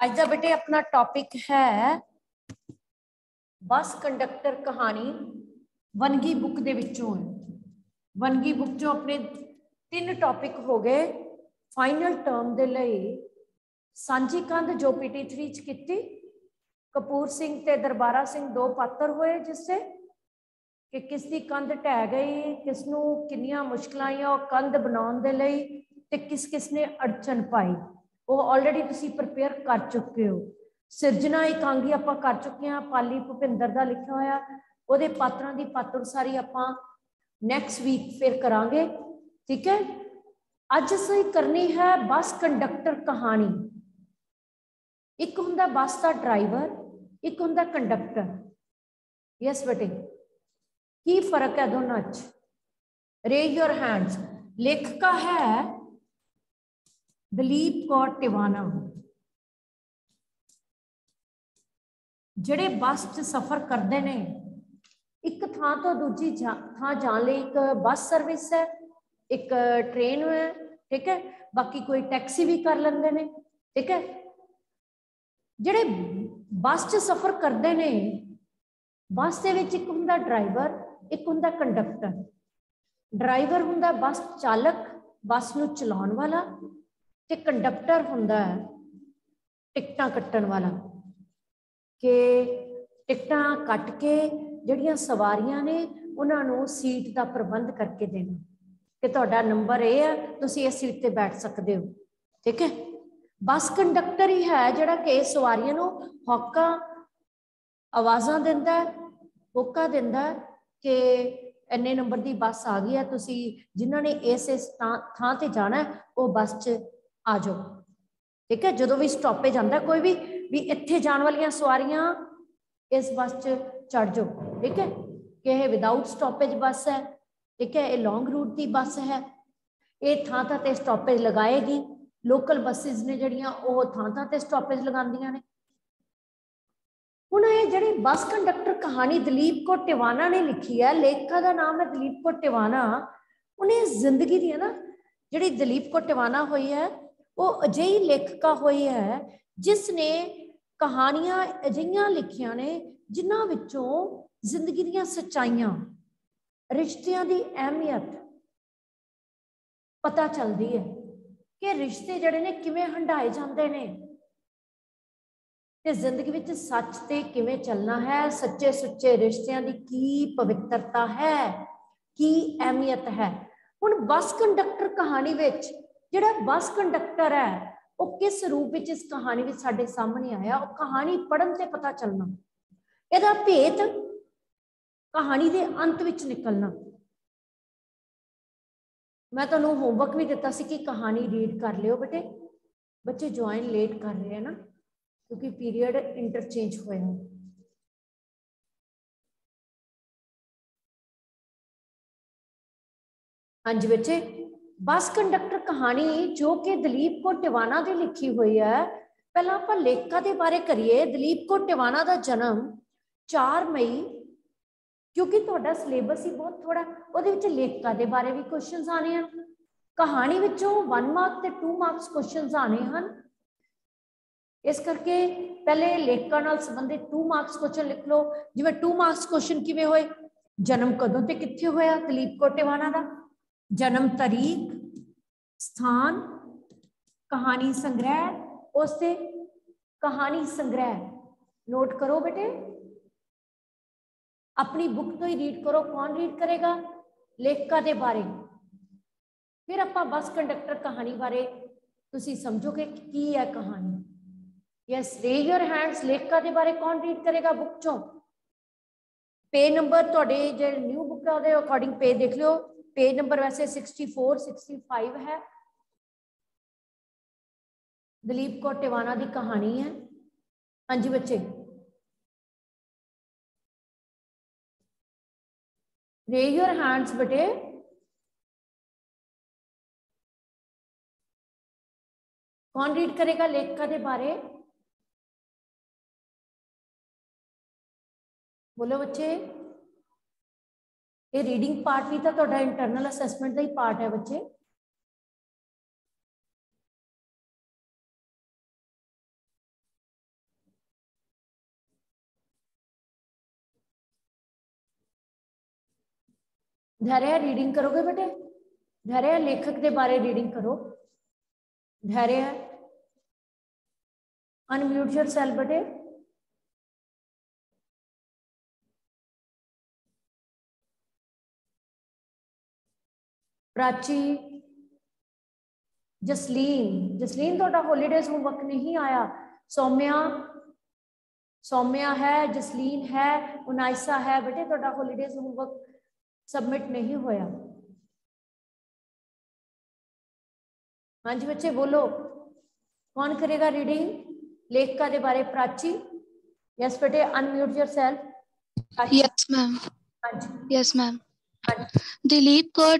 ਅੱਜ ਦਾ ਬੇਟੇ ਆਪਣਾ ਟੌਪਿਕ ਹੈ ਬੱਸ ਕੰਡਕਟਰ ਕਹਾਣੀ ਵਨਗੀ ਬੁੱਕ ਦੇ ਵਿੱਚੋਂ ਹੈ ਵਨਗੀ ਬੁੱਕ ਚੋਂ ਆਪਣੇ ਤਿੰਨ ਟੌਪਿਕ ਹੋ ਗਏ ਫਾਈਨਲ ਟਰਮ ਦੇ ਲਈ ਸਾਂਝੀ ਕੰਧ ਜੋ ਪੀਟੀ3 ਚ ਕੀਤੀ ਕਪੂਰ ਸਿੰਘ ਤੇ ਦਰਬਾਰਾ ਸਿੰਘ ਦੋ ਪਾਤਰ ਹੋਏ ਜਿਸ ਸੇ ਕਿ ਕਿਸ ਦੀ ਕੰਧ ਢਹਿ ਗਈ ਕਿਸ ਨੂੰ ਕਿੰਨੀਆਂ ਮੁਸ਼ਕਲਾਂ ਆਈਆਂ ਉਹ ਕੰਧ ਬਣਾਉਣ ਦੇ ਲਈ ਤੇ ਕਿਸ ਕਿਸ ਨੇ ਅੜਚਨ ਪਾਈ ਉਹ ਆਲਰੇਡੀ ਤੁਸੀਂ ਪ੍ਰਪੇਅਰ ਕਰ ਚੁੱਕੇ ਹੋ ਸਿਰਜਣਾ ਇਕਾਂਗੀ ਆਪਾਂ ਕਰ ਚੁੱਕੇ ਹਾਂ ਪਾਲੀ ਭੁਪਿੰਦਰ ਦਾ ਲਿਖਿਆ ਹੋਇਆ ਉਹਦੇ ਪਾਤਰਾਂ ਦੀ ਪਾਤਰ ਸਾਰੀ ਆਪਾਂ ਨੈਕਸਟ ਵੀਕ ਫਿਰ ਕਰਾਂਗੇ ਠੀਕ ਹੈ ਅੱਜ ਅਸੀਂ ਕਰਨੀ ਹੈ ਬੱਸ ਕੰਡਕਟਰ ਕਹਾਣੀ ਇੱਕ ਹੁੰਦਾ ਬੱਸ ਦਾ ਡਰਾਈਵਰ ਇੱਕ ਹੁੰਦਾ ਕੰਡਕਟਰ ਯੈਸ ਬੇਟੇ ਕੀ ਫਰਕ ਹੈ ਦੋਨਾਂ 'ਚ ਰੇਜ ਯੋਰ ਹੈਂਡਸ ਲੇਖਕਾ ਹੈ ਦਲੀਪ ਕੌਰ ਟਿਵਾਣਾ ਜਿਹੜੇ ਬੱਸ 'ਚ ਸਫ਼ਰ ਕਰਦੇ ਨੇ ਇੱਕ ਥਾਂ ਤੋਂ ਦੂਜੀ ਥਾਂ ਜਾਣ ਲਈ ਇੱਕ ਬੱਸ ਸਰਵਿਸ ਹੈ ਇੱਕ ਟ੍ਰੇਨ ਹੈ ਠੀਕ ਹੈ ਬਾਕੀ ਕੋਈ ਟੈਕਸੀ ਵੀ ਕਰ ਲੈਂਦੇ ਨੇ ਠੀਕ ਹੈ ਜਿਹੜੇ ਬੱਸ 'ਚ ਸਫ਼ਰ ਕਰਦੇ ਨੇ ਬੱਸ ਦੇ ਵਿੱਚ ਇੱਕ ਹੁੰਦਾ ਡਰਾਈਵਰ ਇੱਕ ਹੁੰਦਾ ਕੰਡਕਟਰ ਡਰਾਈਵਰ ਹੁੰਦਾ ਬੱਸ ਚਾਲਕ ਬੱਸ ਨੂੰ ਚਲਾਉਣ ਵਾਲਾ ਤੇ ਕੰਡਕਟਰ ਹੁੰਦਾ ਹੈ ਟਿਕਟਾਂ ਕੱਟਣ ਵਾਲਾ ਕਿ ਟਿਕਟਾਂ ਕੱਟ ਕੇ ਜਿਹੜੀਆਂ ਸਵਾਰੀਆਂ ਨੇ ਉਹਨਾਂ ਨੂੰ ਸੀਟ ਦਾ ਪ੍ਰਬੰਧ ਕਰਕੇ ਦੇਣਾ। ਕਿ ਤੁਹਾਡਾ ਨੰਬਰ ਇਹ ਹੈ, ਤੁਸੀਂ ਇਸ ਸੀਟ ਤੇ ਬੈਠ ਸਕਦੇ ਹੋ, ਠੀਕ ਹੈ? ਬੱਸ ਕੰਡਕਟਰ ਹੀ ਹੈ ਜਿਹੜਾ ਕਿ ਸਵਾਰੀਆਂ ਨੂੰ ਹੌਕਾ, ਆਵਾਜ਼ਾਂ ਦਿੰਦਾ ਹੋਕਾ ਦਿੰਦਾ ਕਿ ਇੰਨੇ ਨੰਬਰ ਦੀ ਬੱਸ ਆ ਗਈ ਹੈ, ਤੁਸੀਂ ਜਿਨ੍ਹਾਂ ਨੇ ਇਸ ਇਸ ਥਾਂ ਤੇ ਜਾਣਾ ਉਹ ਬੱਸ 'ਚ ਆ ਜਾਓ। ਠੀਕ ਹੈ? ਜਦੋਂ ਵੀ ਸਟਾਪੇਜ ਆਂਦਾ ਕੋਈ ਵੀ ਵੀ ਇੱਥੇ ਜਾਣ ਵਾਲੀਆਂ ਸਵਾਰੀਆਂ ਇਸ ਬੱਸ 'ਚ ਚੜ ਜਾਓ। ਠੀਕ ਹੈ? ਕਿ ਇਹ ਵਿਦਆਊਟ ਸਟਾਪੇਜ ਬੱਸ ਹੈ। ਠੀਕ ਹੈ? ਇਹ ਲੌਂਗ ਰੂਟ ਦੀ ਬੱਸ ਹੈ। ਇਹ ਥਾਂ ਥਾਂ ਤੇ ਸਟਾਪੇਜ ਲਗਾਏਗੀ। ਲੋਕਲ ਬੱਸਿਸ ਨੇ ਜਿਹੜੀਆਂ, ਉਹ ਥਾਂ ਥਾਂ ਤੇ ਸਟਾਪੇਜ ਲਗਾਉਂਦੀਆਂ ਨੇ। ਹੁਣ ਇਹ ਜਿਹੜੀ ਬੱਸ ਕੰਡਕਟਰ ਕਹਾਣੀ ਦਲੀਪ ਕੋ ਟਿਵਾਣਾ ਨੇ ਲਿਖੀ ਹੈ, ਲੇਖਕ ਦਾ ਨਾਮ ਹੈ ਦਲੀਪ ਕੋ ਟਿਵਾਣਾ। ਉਹਨੇ ਜ਼ਿੰਦਗੀ ਦੀ ਹੈ ਨਾ, ਜਿਹੜੀ ਦਲੀਪ ਕੋ ਟਿਵਾਨਾ ਹੋਈ ਹੈ ਉਹ ਅਜਿਹੀ ਲੇਖਕਾ ਹੋਈ ਹੈ ਜਿਸ ਨੇ ਕਹਾਣੀਆਂ ਅਜਿਹੀਆਂ ਲਿਖੀਆਂ ਨੇ ਜਿਨ੍ਹਾਂ ਵਿੱਚੋਂ ਜ਼ਿੰਦਗੀ ਦੀਆਂ ਸੱਚਾਈਆਂ, ਰਿਸ਼ਤਿਆਂ ਦੀ ਅਹਿਮੀਅਤ ਪਤਾ ਚੱਲਦੀ ਹੈ ਕਿ ਰਿਸ਼ਤੇ ਜਿਹੜੇ ਨੇ ਕਿਵੇਂ ਹੰਡਾਏ ਜਾਂਦੇ ਨੇ ਤੇ ਜ਼ਿੰਦਗੀ ਵਿੱਚ ਸੱਚ ਤੇ ਕਿਵੇਂ ਚੱਲਣਾ ਹੈ, ਸੱਚੇ ਸੁੱਚੇ ਰਿਸ਼ਤਿਆਂ ਦੀ ਕੀ ਪਵਿੱਤਰਤਾ ਹੈ, ਕੀ ਅਹਿਮੀਅਤ ਹੈ। ਹੁਣ ਬੱਸ ਕੰਡਕਟਰ ਕਹਾਣੀ ਵਿੱਚ ਜਿਹੜਾ ਬੱਸ ਕੰਡਕਟਰ ਹੈ ਉਹ ਕਿਸ ਰੂਪ ਵਿੱਚ ਇਸ ਕਹਾਣੀ ਵਿੱਚ ਸਾਡੇ ਸਾਹਮਣੇ ਆਇਆ ਉਹ ਕਹਾਣੀ ਪੜਨ ਤੇ ਪਤਾ ਚੱਲਣਾ ਇਹਦਾ ਭੇਤ ਕਹਾਣੀ ਦੇ ਅੰਤ ਵਿੱਚ ਨਿਕਲਣਾ ਮੈਂ ਤੁਹਾਨੂੰ ਹੋਮਵਰਕ ਵੀ ਦਿੱਤਾ ਸੀ ਕਿ ਕਹਾਣੀ ਰੀਡ ਕਰ ਲਿਓ ਬੇਟੇ ਬੱਚੇ ਜੁਆਇਨ ਲੇਟ ਕਰ ਰਹੇ ਆ ਨਾ ਕਿਉਂਕਿ ਪੀਰੀਅਡ ਇੰਟਰਚੇਂਜ ਹੋਇਆ ਹਾਂਜੀ ਬੱਚੇ ਬੱਸ ਕੰਡਕਟਰ ਕਹਾਣੀ ਜੋ ਕਿ ਦਲੀਪ ਕੋ ਟਿਵਾਣਾ ਦੀ ਲਿਖੀ ਹੋਈ ਹੈ। ਪਹਿਲਾਂ ਆਪਾਂ ਲੇਖਕਾਂ ਦੇ ਬਾਰੇ ਕਰੀਏ। ਦਲੀਪ ਕੋ ਟਿਵਾਣਾ ਦਾ ਜਨਮ 4 ਮਈ, ਕਿਉਂਕਿ ਤੁਹਾਡਾ ਸਿਲੇਬਸ ਹੀ ਬਹੁਤ ਥੋੜਾ ਉਹਦੇ ਵਿੱਚ ਲੇਖਕਾਂ ਦੇ ਬਾਰੇ ਵੀ ਕੁਐਸਚਨਸ ਆਣੇ ਹਨ। ਕਹਾਣੀ ਵਿੱਚੋਂ 1 ਮਾਰਕ ਤੇ 2 ਮਾਰਕਸ ਕੁਐਸਚਨਸ ਆਣੇ ਹਨ। ਇਸ ਕਰਕੇ ਪਹਿਲੇ ਲੇਖਕਾਂ ਨਾਲ ਸੰਬੰਧਿਤ 2 ਮਾਰਕਸ ਕੁਐਸਚਨ ਲਿਖ ਲਓ। ਜਿਵੇਂ 2 ਮਾਰਕਸ ਕੁਐਸਚਨ ਕਿਵੇਂ ਹੋਏ? ਜਨਮ ਕਦੋਂ ਤੇ ਕਿੱਥੇ ਹੋਇਆ ਦਲੀਪ ਕੋ ਟਿਵਾਣਾ ਦਾ? ਜਨਮ ਤਾਰੀਖ ਸਥਾਨ ਕਹਾਣੀ ਸੰਗ੍ਰਹਿ ਉਸ ਤੇ ਕਹਾਣੀ ਸੰਗ੍ਰਹਿ ਨੋਟ ਕਰੋ ਬੇਟੇ ਆਪਣੀ ਬੁੱਕ ਤੋਂ ਹੀ ਰੀਡ ਕਰੋ ਕੌਣ ਰੀਡ ਕਰੇਗਾ ਲੇਖਕਾਂ ਦੇ ਬਾਰੇ ਫਿਰ ਆਪਾਂ ਬੱਸ ਕੰਡਕਟਰ ਕਹਾਣੀ ਬਾਰੇ ਤੁਸੀਂ ਸਮਝੋਗੇ ਕਿ ਕੀ ਹੈ ਕਹਾਣੀ ਯੈਸ ਰੇਜ਼ ਯਰ ਹੈਂਡਸ ਲੇਖਕਾਂ ਦੇ ਬਾਰੇ ਕੌਣ ਰੀਡ ਕਰੇਗਾ ਬੁੱਕ ਚੋਂ ਪੇਜ ਨੰਬਰ ਤੁਹਾਡੇ ਜਿਹੜੇ ਨਿਊ ਬੁੱਕ ਆ ਉਹਦੇ ਅਕੋਰਡਿੰਗ ਪੇਜ ਦੇਖ ਲਿਓ पेज नंबर वैसे 64 65 है। दलीप कौर टिवाना की कहानी है। हाँ जी बच्चे। रेज योर हैंड्स बेटे। कौन रीड करेगा लेखका के बारे? बोलो बच्चे। ये रीडिंग पार्ट भी तो इंटरनल असैसमेंट का ही पार्ट है बच्चे। धैर्य रीडिंग करोगे बेटे? धैर्य लेखक के बारे रीडिंग करो। धैर्य अनम्यूट योर सेल बेटे। प्राची जसलीन जसलीन थोड़ा हॉलीडेज होमवर्क नहीं आया। सौम्या सौम्या है जसलीन है उनाइसा है बेटे थोड़ा हॉलीडेज होमवर्क सबमिट नहीं होया। हाँ जी बच्चे बोलो। कौन करेगा रीडिंग लेखका के बारे प्राची। यस बेटे unmute yourself yes ma'am yes ma'am Dalip Kaur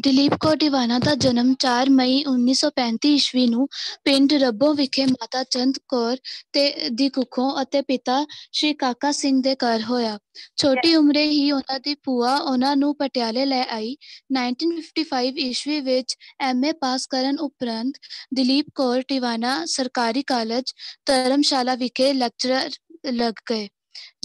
Dalip Kaur Tiwana ਦਾ ਜਨਮ 4 ਮਈ 1935 ਈਸਵੀ ਨੂੰ ਪਿੰਡ ਰੱਬੋ ਵਿਖੇ ਮਾਤਾ ਚੰਦ ਕੌਰ ਤੇ ਦੀ ਕੁੱਖੋਂ ਅਤੇ ਪਿਤਾ ਸ਼੍ਰੀ ਕਾਕਾ ਸਿੰਘ ਦੇ ਘਰ ਹੋਇਆ। ਛੋਟੀ ਉਮਰੇ ਹੀ ਉਹਨਾਂ ਦੀ ਭੂਆ ਉਹਨਾਂ ਨੂੰ ਪਟਿਆਲੇ ਲੈ ਆਈ। 1955 ਈਸਵੀ ਵਿੱਚ ਐਮਏ ਪਾਸ ਕਰਨ ਉਪਰੰਤ ਦਲੀਪ ਕੌਰ ਟਿਵਾਣਾ ਸਰਕਾਰੀ ਕਾਲਜ ਧਰਮਸ਼ਾਲਾ ਵਿਖੇ ਲੈਕਚਰਰ ਲੱਗ ਗਏ।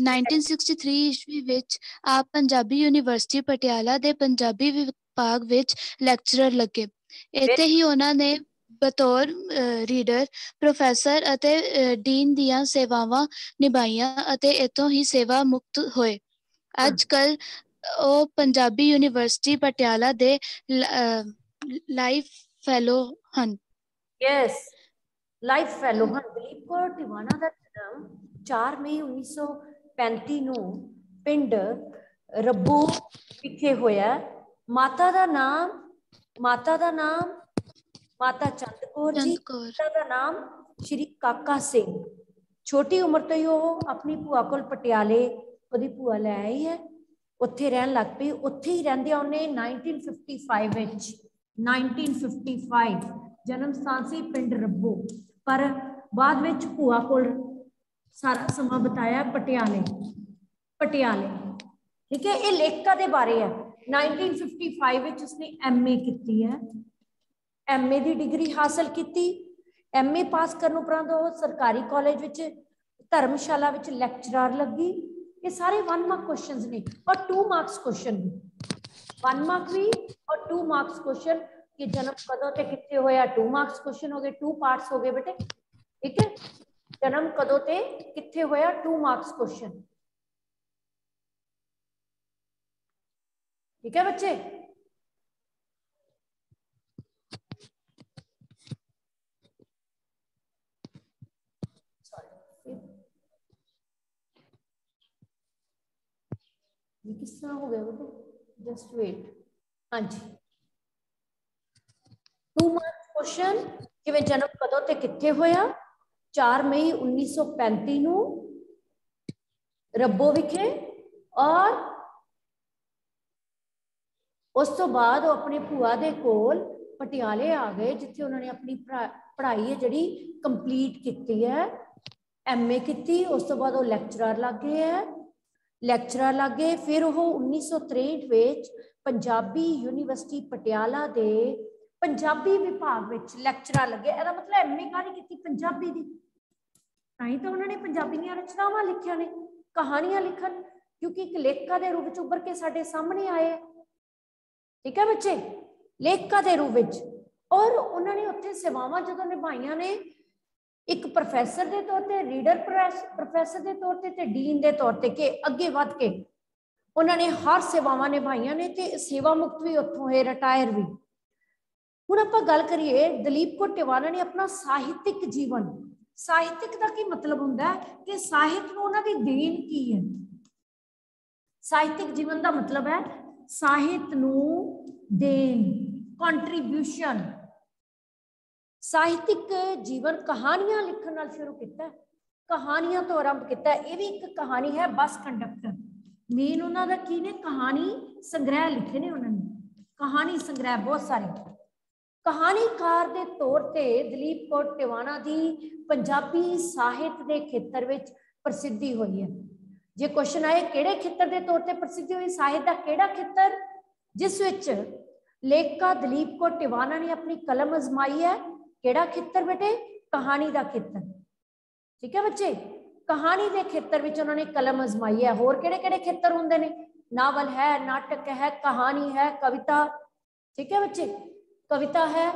1963 ਈਸਵੀ ਵਿੱਚ ਆਪ ਪੰਜਾਬੀ ਯੂਨੀਵਰਸਿਟੀ ਪਟਿਆਲਾ ਦੇ ਪੰਜਾਬੀ ਵਿਭਾਗ ਵਿੱਚ ਲੈਕਚਰਰ ਲੱਗੇ। ਇੱਥੇ ਹੀ ਉਹਨਾਂ ਨੇ ਬਤੌਰ ਰੀਡਰ ਪ੍ਰੋਫੈਸਰ ਅਤੇ ਡੀਨ ਦੀਆਂ ਸੇਵਾਵਾਂ ਨਿਭਾਈਆਂ ਅਤੇ ਇਤੋਂ ਹੀ ਸੇਵਾ ਮੁਕਤ ਹੋਏ। ਅੱਜ ਕੱਲ ਉਹ ਪੰਜਾਬੀ ਯੂਨੀਵਰਸਿਟੀ ਪਟਿਆਲਾ ਦੇ ਲਾਈਫ ਫੈਲੋ ਹਨ। ਯੈਸ ਲਾਈਫ ਫੈਲੋ ਹਨ। ਦਲੀਪ ਕੌਰ ਟਿਵਾਣਾ ਦਾ 4 ਮਈ 1935 ਨੂੰ ਪਿੰਡ ਰੱਬੂ ਵਿਖੇ ਹੋਇਆ ਮਾਤਾ ਦਾ ਨਾਮ ਮਾਤਾ ਦਾ ਨਾਮ ਮਾਤਾ ਚੰਦ ਕੌਰ ਜੀ ਪਿਤਾ ਦਾ ਨਾਮ ਸ਼੍ਰੀ ਕਾਕਾ ਸਿੰਘ ਛੋਟੀ ਉਮਰ ਤੋਂ ਹੀ ਉਹ ਆਪਣੀ ਭੂਆ ਕੋਲ ਪਟਿਆਲੇ ਉਹਦੀ ਭੂਆ ਲੈ ਆਈ ਹੈ ਉੱਥੇ ਰਹਿਣ ਲੱਗ ਪਈ ਉੱਥੇ ਹੀ ਰਹਿੰਦੇ ਉਹਨੇ 1955 ਵਿੱਚ 1955 ਜਨਮ ਸਥਾਨ ਸੀ ਪਿੰਡ ਰੱਬੋ ਪਰ ਬਾਅਦ ਵਿੱਚ ਭੂਆ ਕੋਲ ਸਾਰਾ ਸਮਾਂ ਬਤਾਇਆ ਪਟਿਆਲੇ ਪਟਿਆਲੇ ਠੀਕ ਹੈ ਇਹ ਲੇਖਕਾ ਦੇ ਬਾਰੇ ਹੈ 1955 ਵਿੱਚ ਉਸਨੇ ਐਮਏ ਕੀਤੀ ਹੈ ਐਮਏ ਦੀ ਡਿਗਰੀ ਹਾਸਲ ਕੀਤੀ ਐਮਏ ਪਾਸ ਕਰਨ ਉਪਰੰਤ ਉਹ ਸਰਕਾਰੀ ਕਾਲਜ ਵਿੱਚ ਧਰਮਸ਼ਾਲਾ ਵਿੱਚ ਲੈਕਚਰਰ ਲੱਗੀ ਇਹ ਸਾਰੇ 1 ਮਾਰਕ ਕੁਐਸਚਨਸ ਨੇ ਔਰ 2 ਮਾਰਕਸ ਕੁਐਸਚਨ ਵੀ 1 ਮਾਰਕ ਵੀ ਔਰ 2 ਮਾਰਕਸ ਕੁਐਸਚਨ ਕਿ ਜਨਮ ਕਦੋਂ ਤੇ ਕਿੱਥੇ ਹੋਇਆ 2 ਮਾਰਕਸ ਕੁਐਸਚਨ ਹੋ ਗਏ 2 ਪਾਰਟਸ ਹੋ ਗਏ ਬੇਟੇ ਠੀਕ ਹੈ ਜਨਮ ਕਦੋਂ ਤੇ ਕਿੱਥੇ ਹੋਇਆ 2 ਮਾਰਕਸ ਕੁਐਸਚਨ ठीक है बच्चे ये किस तरह हो गया बेटे जस्ट वेट हाँ जी टू मार्क्स क्वेश्चन कि जन्म कदों ते कितने होया 4 ਮਈ 1935 ਨੂੰ ਰੱਬੋ ਵਿਖੇ ਔਰ ਉਸ ਤੋਂ ਬਾਅਦ ਉਹ ਆਪਣੀ ਭੂਆ ਦੇ ਕੋਲ ਪਟਿਆਲੇ ਆ ਗਏ ਜਿੱਥੇ ਉਹਨਾਂ ਨੇ ਆਪਣੀ ਪੜ੍ਹਾਈ ਹੈ ਜਿਹੜੀ ਕੰਪਲੀਟ ਕੀਤੀ ਹੈ ਐਮਏ ਕੀਤੀ ਉਸ ਤੋਂ ਬਾਅਦ ਉਹ ਲੈਕਚਰਰ ਲੱਗ ਗਏ ਹੈ ਲੈਕਚਰਰ ਲੱਗ ਗਏ ਫਿਰ ਉਹ 1963 ਵਿੱਚ ਪੰਜਾਬੀ ਯੂਨੀਵਰਸਿਟੀ ਪਟਿਆਲਾ ਦੇ ਪੰਜਾਬੀ ਵਿਭਾਗ ਵਿੱਚ ਲੈਕਚਰਰ ਲੱਗੇ ਇਹਦਾ ਮਤਲਬ ਐਮਏ ਕਾਹਦੀ ਕੀਤੀ ਪੰਜਾਬੀ ਦੀ ਤਾਂ ਹੀ ਤਾਂ ਉਹਨਾਂ ਨੇ ਪੰਜਾਬੀ ਦੀਆਂ ਰਚਨਾਵਾਂ ਲਿਖੀਆਂ ਨੇ ਕਹਾਣੀਆਂ ਲਿਖਣ ਕਿਉਂਕਿ ਇੱਕ ਲੇਖਕਾਂ ਦੇ ਰੂਪ ਵਿੱਚ ਉੱਭਰ ਕੇ ਸਾਡੇ ਸਾਹਮਣੇ ਆਏ ਠੀਕ ਹੈ ਬੱਚੇ ਲੇਖਕਾਂ ਦੇ ਰੂਪ ਵਿੱਚ ਔਰ ਉਹਨਾਂ ਨੇ ਉੱਥੇ ਸੇਵਾਵਾਂ ਜਦੋਂ ਨਿਭਾਈਆਂ ਨੇ ਇੱਕ ਪ੍ਰੋਫੈਸਰ ਦੇ ਤੌਰ ਤੇ ਰੀਡਰ ਪ੍ਰੋਫੈਸਰ ਦੇ ਤੌਰ ਤੇ ਤੇ ਡੀਨ ਦੇ ਤੌਰ ਤੇ ਕਿ ਅੱਗੇ ਵੱਧ ਕੇ ਉਹਨਾਂ ਨੇ ਹਰ ਸੇਵਾਵਾਂ ਨਿਭਾਈਆਂ ਨੇ ਤੇ ਸੇਵਾ ਮੁਕਤ ਵੀ ਉੱਥੋਂ ਹੋਏ ਰਿਟਾਇਰ ਵੀ ਹੁਣ ਆਪਾਂ ਗੱਲ ਕਰੀਏ ਦਲੀਪ ਕੌਰ ਟਿਵਾਣਾ ਨੇ ਆਪਣਾ ਸਾਹਿਤਿਕ ਜੀਵਨ ਸਾਹਿਤਿਕ ਦਾ ਕੀ ਮਤਲਬ ਹੁੰਦਾ ਹੈ ਕਿ ਸਾਹਿਤ ਨੂੰ ਉਹਨਾਂ ਦੀ ਦੇਣ ਕੀ ਹੈ ਸਾਹਿਤਿਕ ਜੀਵਨ ਦਾ ਮਤਲਬ ਹੈ ਸਾਹਿਤ ਨੂੰ ਦੇਣ ਕੰਟਰੀਬਿਊਸ਼ਨ ਸਾਹਿਤਿਕ ਜੀਵਨ ਕਹਾਣੀਆਂ ਲਿਖਣ ਨਾਲ ਸ਼ੁਰੂ ਕੀਤਾ ਕਹਾਣੀਆਂ ਤੋਂ ਆਰੰਭ ਕੀਤਾ ਇਹ ਵੀ ਇੱਕ ਕਹਾਣੀ ਹੈ ਬੱਸ ਕੰਡਕਟਰ ਮੇਨ ਉਹਨਾਂ ਦਾ ਕੀ ਨੇ ਕਹਾਣੀ ਸੰਗ੍ਰਹਿ ਲਿਖੇ ਨੇ ਉਹਨਾਂ ਨੇ ਕਹਾਣੀ ਸੰਗ੍ਰਹਿ ਬਹੁਤ ਸਾਰੇ कहानीकार के तौर पर दलीप कौर टिवाणा की पंजाबी साहित्य के खेत्र प्रसिद्धि हुई है जो क्वेश्चन आए कि खेत्र के तौर पर प्रसिद्धि हुई साहित्य का किड़ा खेत्र जिस लेखका दलीप कौर टिवाणा ने अपनी कलम अजमाई है कि खेत्र बेटे कहानी का खेत्र ठीक है बच्चे कहानी के खेत्र उन्होंने कलम अजमाई है होर किेत्र होंगे ने नावल है नाटक है कहानी है कविता ठीक है बच्चे कविता है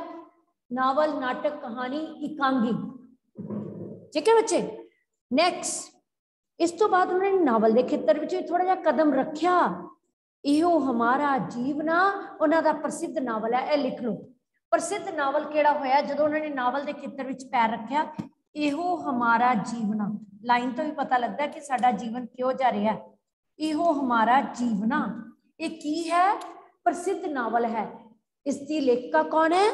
नावल नाटक कहानी इकांगी ठीक है बच्चे नेक्स्ट इस तो बाद उन्होंने नावल के खेतर ਵਿੱਚ ਥੋੜਾ ਜਿਹਾ ਕਦਮ ਰੱਖਿਆ ਇਹੋ ਹਮਾਰਾ ਜੀਵਨਾ ਉਹਨਾਂ ਦਾ ਪ੍ਰਸਿੱਧ ਨਾਵਲ ਹੈ ਇਹ ਲਿਖ ਲਓ ਪ੍ਰਸਿੱਧ ਨਾਵਲ ਕਿਹੜਾ ਹੋਇਆ ਜਦੋਂ ਉਹਨਾਂ ਨੇ ਨਾਵਲ ਦੇ ਖੇਤਰ ਵਿੱਚ ਪੈਰ ਰੱਖਿਆ ਇਹੋ ਹਮਾਰਾ ਜੀਵਨਾ ਲਾਈਨ ਤੋਂ ਵੀ ਪਤਾ ਲੱਗਦਾ ਕਿ ਸਾਡਾ ਜੀਵਨ ਕਿਉਂ ਜਾ ਰਿਹਾ ਹੈ ਇਹੋ ਹਮਾਰਾ ਜੀਵਨਾ ਇਹ ਕੀ ਹੈ ਪ੍ਰਸਿੱਧ ਨਾਵਲ ਹੈ ਇਸ ਦੀ ਲੇਖਕ ਕੌਣ ਹੈ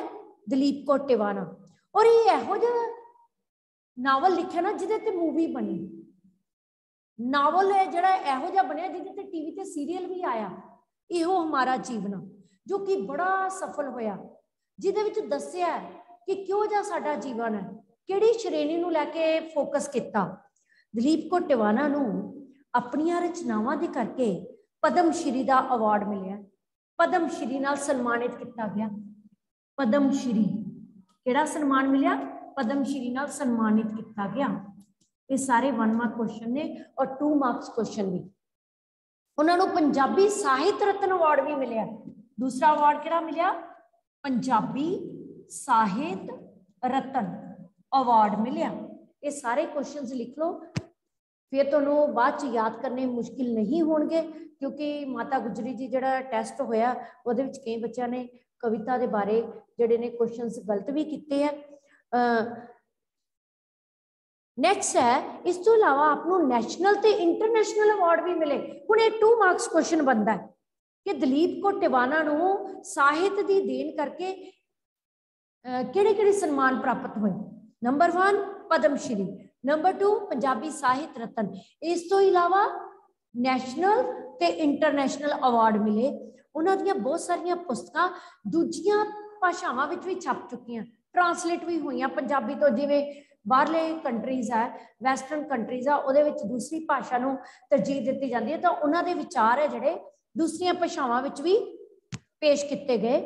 ਦਲੀਪ ਕੌਰ ਟਿਵਾਣਾ ਔਰ ਇਹ ਇਹੋ ਜਿਹਾ ਨਾਵਲ ਲਿਖਿਆ ਨਾ ਜਿਹਦੇ ਤੇ ਮੂਵੀ ਬਣੀ ਨਾਵਲ ਹੈ ਜਿਹੜਾ ਇਹੋ ਜਿਹਾ ਬਣਿਆ ਜਿਹਦੇ ਤੇ ਟੀਵੀ ਤੇ ਸੀਰੀਅਲ ਵੀ ਆਇਆ ਇਹੋ ਹਮਾਰਾ ਜੀਵਨ ਜੋ ਕਿ ਬੜਾ ਸਫਲ ਹੋਇਆ ਜਿਹਦੇ ਵਿੱਚ ਦੱਸਿਆ ਕਿ ਕਿਉਂ ਜਿਹਾ ਸਾਡਾ ਜੀਵਨ ਹੈ ਕਿਹੜੀ ਸ਼੍ਰੇਣੀ ਨੂੰ ਲੈ ਕੇ ਫੋਕਸ ਕੀਤਾ ਦਲੀਪ ਕੋ ਟਿਵਾਣਾ ਨੂੰ ਆਪਣੀਆਂ ਰਚਨਾਵਾਂ ਦੇ ਕਰਕੇ ਪਦਮ ਸ਼੍ਰੀ ਦਾ ਅਵਾਰਡ ਮਿਲਿਆ ਪਦਮ ਸ਼੍ਰੀ ਨਾਲ ਸਨਮਾਨਿਤ ਕੀਤਾ ਗਿਆ ਪਦਮ ਸ਼੍ਰੀ ਕਿਹੜਾ ਸਨਮਾਨ ਮਿਲਿਆ ਪਦਮ ਸ਼੍ਰੀ ਨਾਲ ਸਨਮਾਨਿਤ ਕੀਤਾ ਗਿਆ ਇਹ ਸਾਰੇ 1 ਮਾਰਕ ਕੁਐਸਚਨ ਨੇ ਔਰ 2 ਮਾਰਕਸ ਕੁਐਸਚਨ ਵੀ ਉਹਨਾਂ ਨੂੰ ਪੰਜਾਬੀ ਸਾਹਿਤ ਰਤਨ ਅਵਾਰਡ ਵੀ ਮਿਲਿਆ ਦੂਸਰਾ ਅਵਾਰਡ ਕਿਹੜਾ ਮਿਲਿਆ ਪੰਜਾਬੀ ਸਾਹਿਤ ਰਤਨ ਅਵਾਰਡ ਮਿਲਿਆ ਇਹ ਸਾਰੇ ਕੁਐਸਚਨਸ ਲਿਖ ਲਓ ਫਿਰ ਤੁਹਾਨੂੰ ਬਾਅਦ ਚ ਯਾਦ ਕਰਨੇ ਮੁਸ਼ਕਿਲ ਨਹੀਂ ਹੋਣਗੇ ਕਿਉਂਕਿ ਮਾਤਾ ਗੁਜਰੀ ਜੀ ਜਿਹੜਾ ਟੈਸਟ ਹੋਇਆ ਉਹਦੇ ਵਿੱਚ ਕਈ ਬੱਚਿਆਂ ਨੇ ਕਵਿਤਾ ਦੇ ਬਾਰੇ ਜਿਹੜੇ ਨੇ ਕੁਐਸਚਨਸ ਗਲਤ ਵੀ ਕੀਤੇ ਆ ਨੈਕਸਟ ਹੈ ਇਸ ਤੋਂ ਇਲਾਵਾ ਆਪ ਨੂੰ ਨੈਸ਼ਨਲ ਤੇ ਇੰਟਰਨੈਸ਼ਨਲ ਅਵਾਰਡ ਵੀ ਮਿਲੇ ਹੁਣ ਇਹ 2 ਮਾਰਕਸ ਕੁਐਸਚਨ ਬੰਦਾ ਹੈ ਕਿ ਦਲੀਪ ਕੋ ਟਿਵਾਣਾ ਨੂੰ ਸਾਹਿਤ ਦੀ ਦੇਣ ਕਰਕੇ ਕਿਹੜੇ ਕਿਹੜੇ ਸਨਮਾਨ ਪ੍ਰਾਪਤ ਹੋਏ ਨੰਬਰ 1 ਪਦਮ ਸ਼੍ਰੀ ਨੰਬਰ 2 ਪੰਜਾਬੀ ਸਾਹਿਤ ਰਤਨ ਇਸ ਤੋਂ ਇਲਾਵਾ ਨੈਸ਼ਨਲ ਤੇ ਇੰਟਰਨੈਸ਼ਨਲ ਅਵਾਰਡ ਮਿਲੇ ਉਹਨਾਂ ਦੀਆਂ ਬਹੁਤ ਸਾਰੀਆਂ ਪੁਸਤਕਾਂ ਦੂਜੀਆਂ ਭਾਸ਼ਾਵਾਂ ਵਿੱਚ ਵੀ ਛਪ ਚੁੱਕੀਆਂ ਟਰਾਂਸਲੇਟ ਵੀ ਹੋਈਆਂ ਪੰਜਾਬੀ ਤੋਂ ਜਿਵੇਂ ਬਾਹਰਲੇ ਕੰਟਰੀਜ਼ ਹੈ ਵੈਸਟਰਨ ਕੰਟਰੀਜ਼ ਆ ਉਹਦੇ ਵਿੱਚ ਦੂਸਰੀ ਭਾਸ਼ਾ ਨੂੰ ਤਰਜੀਹ ਦਿੱਤੀ ਜਾਂਦੀ ਹੈ ਤਾਂ ਉਹਨਾਂ ਦੇ ਵਿਚਾਰ ਹੈ ਜਿਹੜੇ ਦੂਸਰੀਆਂ ਭਾਸ਼ਾਵਾਂ ਵਿੱਚ ਵੀ ਪੇਸ਼ ਕੀਤੇ ਗਏ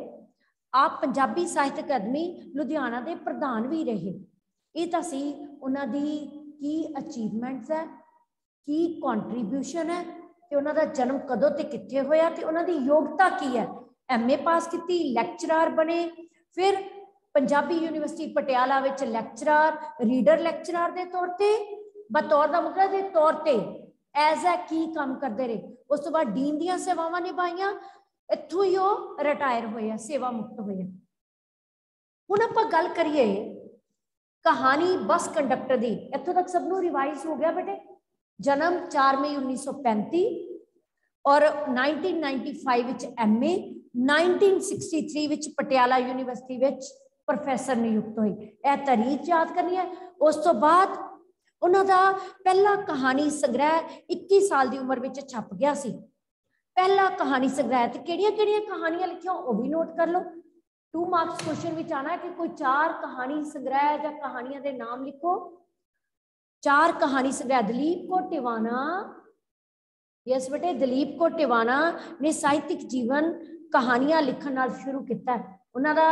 ਆਪ ਪੰਜਾਬੀ ਸਾਹਿਤ ਅਕਾਦਮੀ ਲੁਧਿਆਣਾ ਦੇ ਪ੍ਰਧਾਨ ਵੀ ਰਹੇ ਇਹ ਤਾਂ ਸੀ ਉਹਨਾਂ ਦੀ ਕੀ ਅਚੀਵਮੈਂਟਸ ਹੈ, ਕੀ ਕੰਟਰੀਬਿਊਸ਼ਨ ਹੈ, ਤੇ ਉਹਨਾਂ ਦਾ ਜਨਮ ਕਦੋਂ ਤੇ ਕਿੱਥੇ ਹੋਇਆ, ਤੇ ਉਹਨਾਂ ਦੀ ਯੋਗਤਾ ਕੀ ਹੈ? ਐਮਏ ਪਾਸ ਕੀਤੀ ਲੈਕਚਰਰ ਬਣੇ, ਫਿਰ ਪੰਜਾਬੀ ਯੂਨੀਵਰਸਿਟੀ ਪਟਿਆਲਾ ਵਿੱਚ ਲੈਕਚਰਰ ਰੀਡਰ ਲੈਕਚਰਰ ਦੇ ਤੌਰ ਤੇ, ਬਤੌਰ ਦਾ ਮੁਖੜਾ ਦੇ ਤੌਰ ਤੇ ਐਜ਼ ਅ ਕੀ ਕੰਮ ਕਰਦੇ ਰਹੇ। ਉਸ ਤੋਂ ਬਾਅਦ ਡੀਨ ਦੀਆਂ ਸੇਵਾਵਾਂ ਨਿਭਾਈਆਂ, ਇੱਥੋਂ ਹੀ ਉਹ ਰਿਟਾਇਰ ਹੋਏ ਆ ਸੇਵਾ ਮੁਕਤ ਹੋਏ ਹੁਣ ਆਪਾਂ ਗੱਲ ਕਰੀਏ ਕਹਾਣੀ ਬੱਸ ਕੰਡਕਟਰ ਦੀ ਇੱਥੋਂ ਤੱਕ ਸਭ ਨੂੰ ਰਿਵਾਈਜ਼ ਹੋ ਗਿਆ ਬੇਟੇ ਜਨਮ 4 ਮਈ 1935 ਔਰ 1995 ਵਿੱਚ ਐਮਏ 1963 ਵਿੱਚ ਪਟਿਆਲਾ ਯੂਨੀਵਰਸਿਟੀ ਵਿੱਚ ਪ੍ਰੋਫੈਸਰ ਨਿਯੁਕਤ ਹੋਈ ਇਹ ਤਾਰੀਖ ਯਾਦ ਕਰਨੀ ਹੈ ਉਸ ਤੋਂ ਬਾਅਦ ਉਹਨਾਂ ਦਾ ਪਹਿਲਾ ਕਹਾਣੀ ਸੰਗ੍ਰਹਿ 21 ਸਾਲ ਦੀ ਉਮਰ ਵਿੱਚ ਛਪ ਗਿਆ ਸੀ ਪਹਿਲਾ ਕਹਾਣੀ ਸੰਗ੍ਰਹਿ ਤੇ ਕਿਹੜੀਆਂ-ਕਿਹੜੀਆਂ ਕਹਾਣੀਆਂ ਲਿਖੀਆਂ ਉਹ ਵੀ ਨੋਟ ਕਰ ਲਓ 2 ਮਾਰਕਸ ਕੁਐਸਚਨ ਵਿੱਚ ਆਣਾ ਕਿ ਕੋਈ ਚਾਰ ਕਹਾਣੀ ਸੰਗ੍ਰਹਿ ਜਾਂ ਕਹਾਣੀਆਂ ਦੇ ਨਾਮ ਲਿਖੋ ਚਾਰ ਕਹਾਣੀ ਸੰਗ੍ਰਹਿ ਦਲੀਪ ਕੋ ਟਿਵਾਣਾ ਯਸ ਬੇਟੇ ਦਲੀਪ ਕੋ ਟਿਵਾਣਾ ਨੇ ਸਾਹਿਤਿਕ ਜੀਵਨ ਕਹਾਣੀਆਂ ਲਿਖਣ ਨਾਲ ਸ਼ੁਰੂ ਕੀਤਾ ਉਹਨਾਂ ਦਾ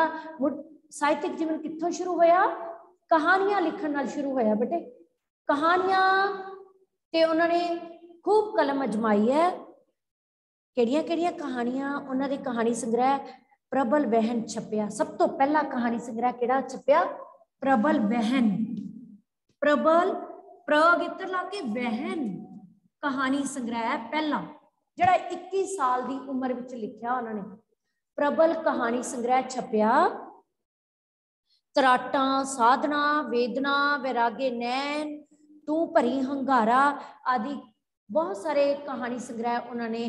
ਸਾਹਿਤਿਕ ਜੀਵਨ ਕਿੱਥੋਂ ਸ਼ੁਰੂ ਹੋਇਆ ਕਹਾਣੀਆਂ ਲਿਖਣ ਨਾਲ ਸ਼ੁਰੂ ਹੋਇਆ ਬੇਟੇ ਕਹਾਣੀਆਂ ਤੇ ਉਹਨਾਂ ਨੇ ਖੂਬ ਕਲਮ ਅਜਮਾਈ ਹੈ ਕਿਹੜੀਆਂ ਕਿਹੜੀਆਂ ਕਹਾਣੀਆਂ ਉਹਨਾਂ ਦੇ ਕਹਾਣੀ ਸੰਗ੍ਰਹਿ ਪ੍ਰਬਲ ਵਹਿਨ ਛਪਿਆ ਸਭ ਤੋਂ ਪਹਿਲਾ ਕਹਾਣੀ ਸੰਗ੍ਰਹਿ ਕਿਹੜਾ ਛਪਿਆ ਪ੍ਰਬਲ ਵਹਿਨ ਪ੍ਰਬਲ ਪ੍ਰਗ ਇੱਧਰ ਲਾ ਕੇ ਵਹਿਨ ਕਹਾਣੀ ਸੰਗ੍ਰਹਿ ਪਹਿਲਾ ਜਿਹੜਾ 21 ਸਾਲ ਦੀ ਉਮਰ ਵਿੱਚ ਲਿਖਿਆ ਉਹਨਾਂ ਨੇ ਪ੍ਰਬਲ ਕਹਾਣੀ ਸੰਗ੍ਰਹਿ ਛਪਿਆ ਤਰਾਟਾਂ ਸਾਧਨਾ ਵੇਦਨਾ ਵਿਰਾਗੇ ਨੈਣ ਤੂੰ ਭਰੀ ਹੰਗਾਰਾ ਆਦਿ ਬਹੁਤ ਸਾਰੇ ਕਹਾਣੀ ਸੰਗ੍ਰਹਿ ਉਹਨਾਂ ਨੇ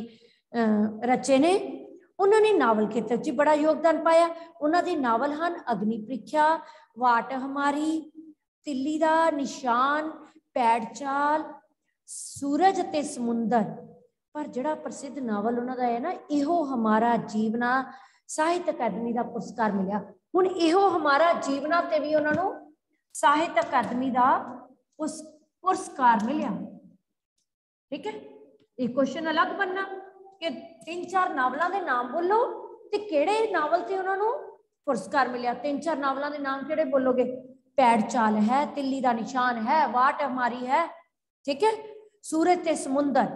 ਰਚੇ ਨੇ ਉਹਨਾਂ ਨੇ ਨਾਵਲ ਖੇਤਰ 'ਚ ਬੜਾ ਯੋਗਦਾਨ ਪਾਇਆ ਉਹਨਾਂ ਦੇ ਨਾਵਲ ਹਨ ਅਗਨੀ ਪ੍ਰੀਖਿਆ ਵਾਟ ਹਮਾਰੀ ਤਿੱਲੀ ਦਾ ਨਿਸ਼ਾਨ ਪੈੜ ਚਾਲ ਸੂਰਜ ਤੇ ਸਮੁੰਦਰ ਪਰ ਜਿਹੜਾ ਪ੍ਰਸਿੱਧ ਨਾਵਲ ਉਹਨਾਂ ਦਾ ਹੈ ਨਾ ਇਹੋ ਹਮਾਰਾ ਜੀਵਨਾ ਸਾਹਿਤ ਅਕਾਦਮੀ ਦਾ ਪੁਰਸਕਾਰ ਮਿਲਿਆ ਹੁਣ ਇਹੋ ਹਮਾਰਾ ਜੀਵਨਾ ਤੇ ਵੀ ਉਹਨਾਂ ਨੂੰ ਸਾਹਿਤ ਅਕਾਦਮੀ ਦਾ ਉਸ ਪੁਰਸਕਾਰ ਮਿਲਿਆ ਠੀਕ ਹੈ ਇਹ ਕੁਐਸਚਨ ਅਲੱਗ ਬੰਨਾ ਕਿ ਤਿੰਨ ਚਾਰ ਨਾਵਲਾਂ ਦੇ ਨਾਮ ਬੋਲੋ ਤੇ ਕਿਹੜੇ ਨਾਵਲ ਤੇ ਉਹਨਾਂ ਨੂੰ ਪੁਰਸਕਾਰ ਮਿਲਿਆ ਤਿੰਨ ਚਾਰ ਨਾਵਲਾਂ ਦੇ ਨਾਮ ਕਿਹੜੇ ਬੋਲੋਗੇ ਪੈੜ ਚਾਲ ਹੈ ਤਿੱਲੀ ਦਾ ਨਿਸ਼ਾਨ ਹੈ ਵਾਟ ਹਮਾਰੀ ਹੈ ਠੀਕ ਹੈ ਸੂਰਜ ਤੇ ਸਮੁੰਦਰ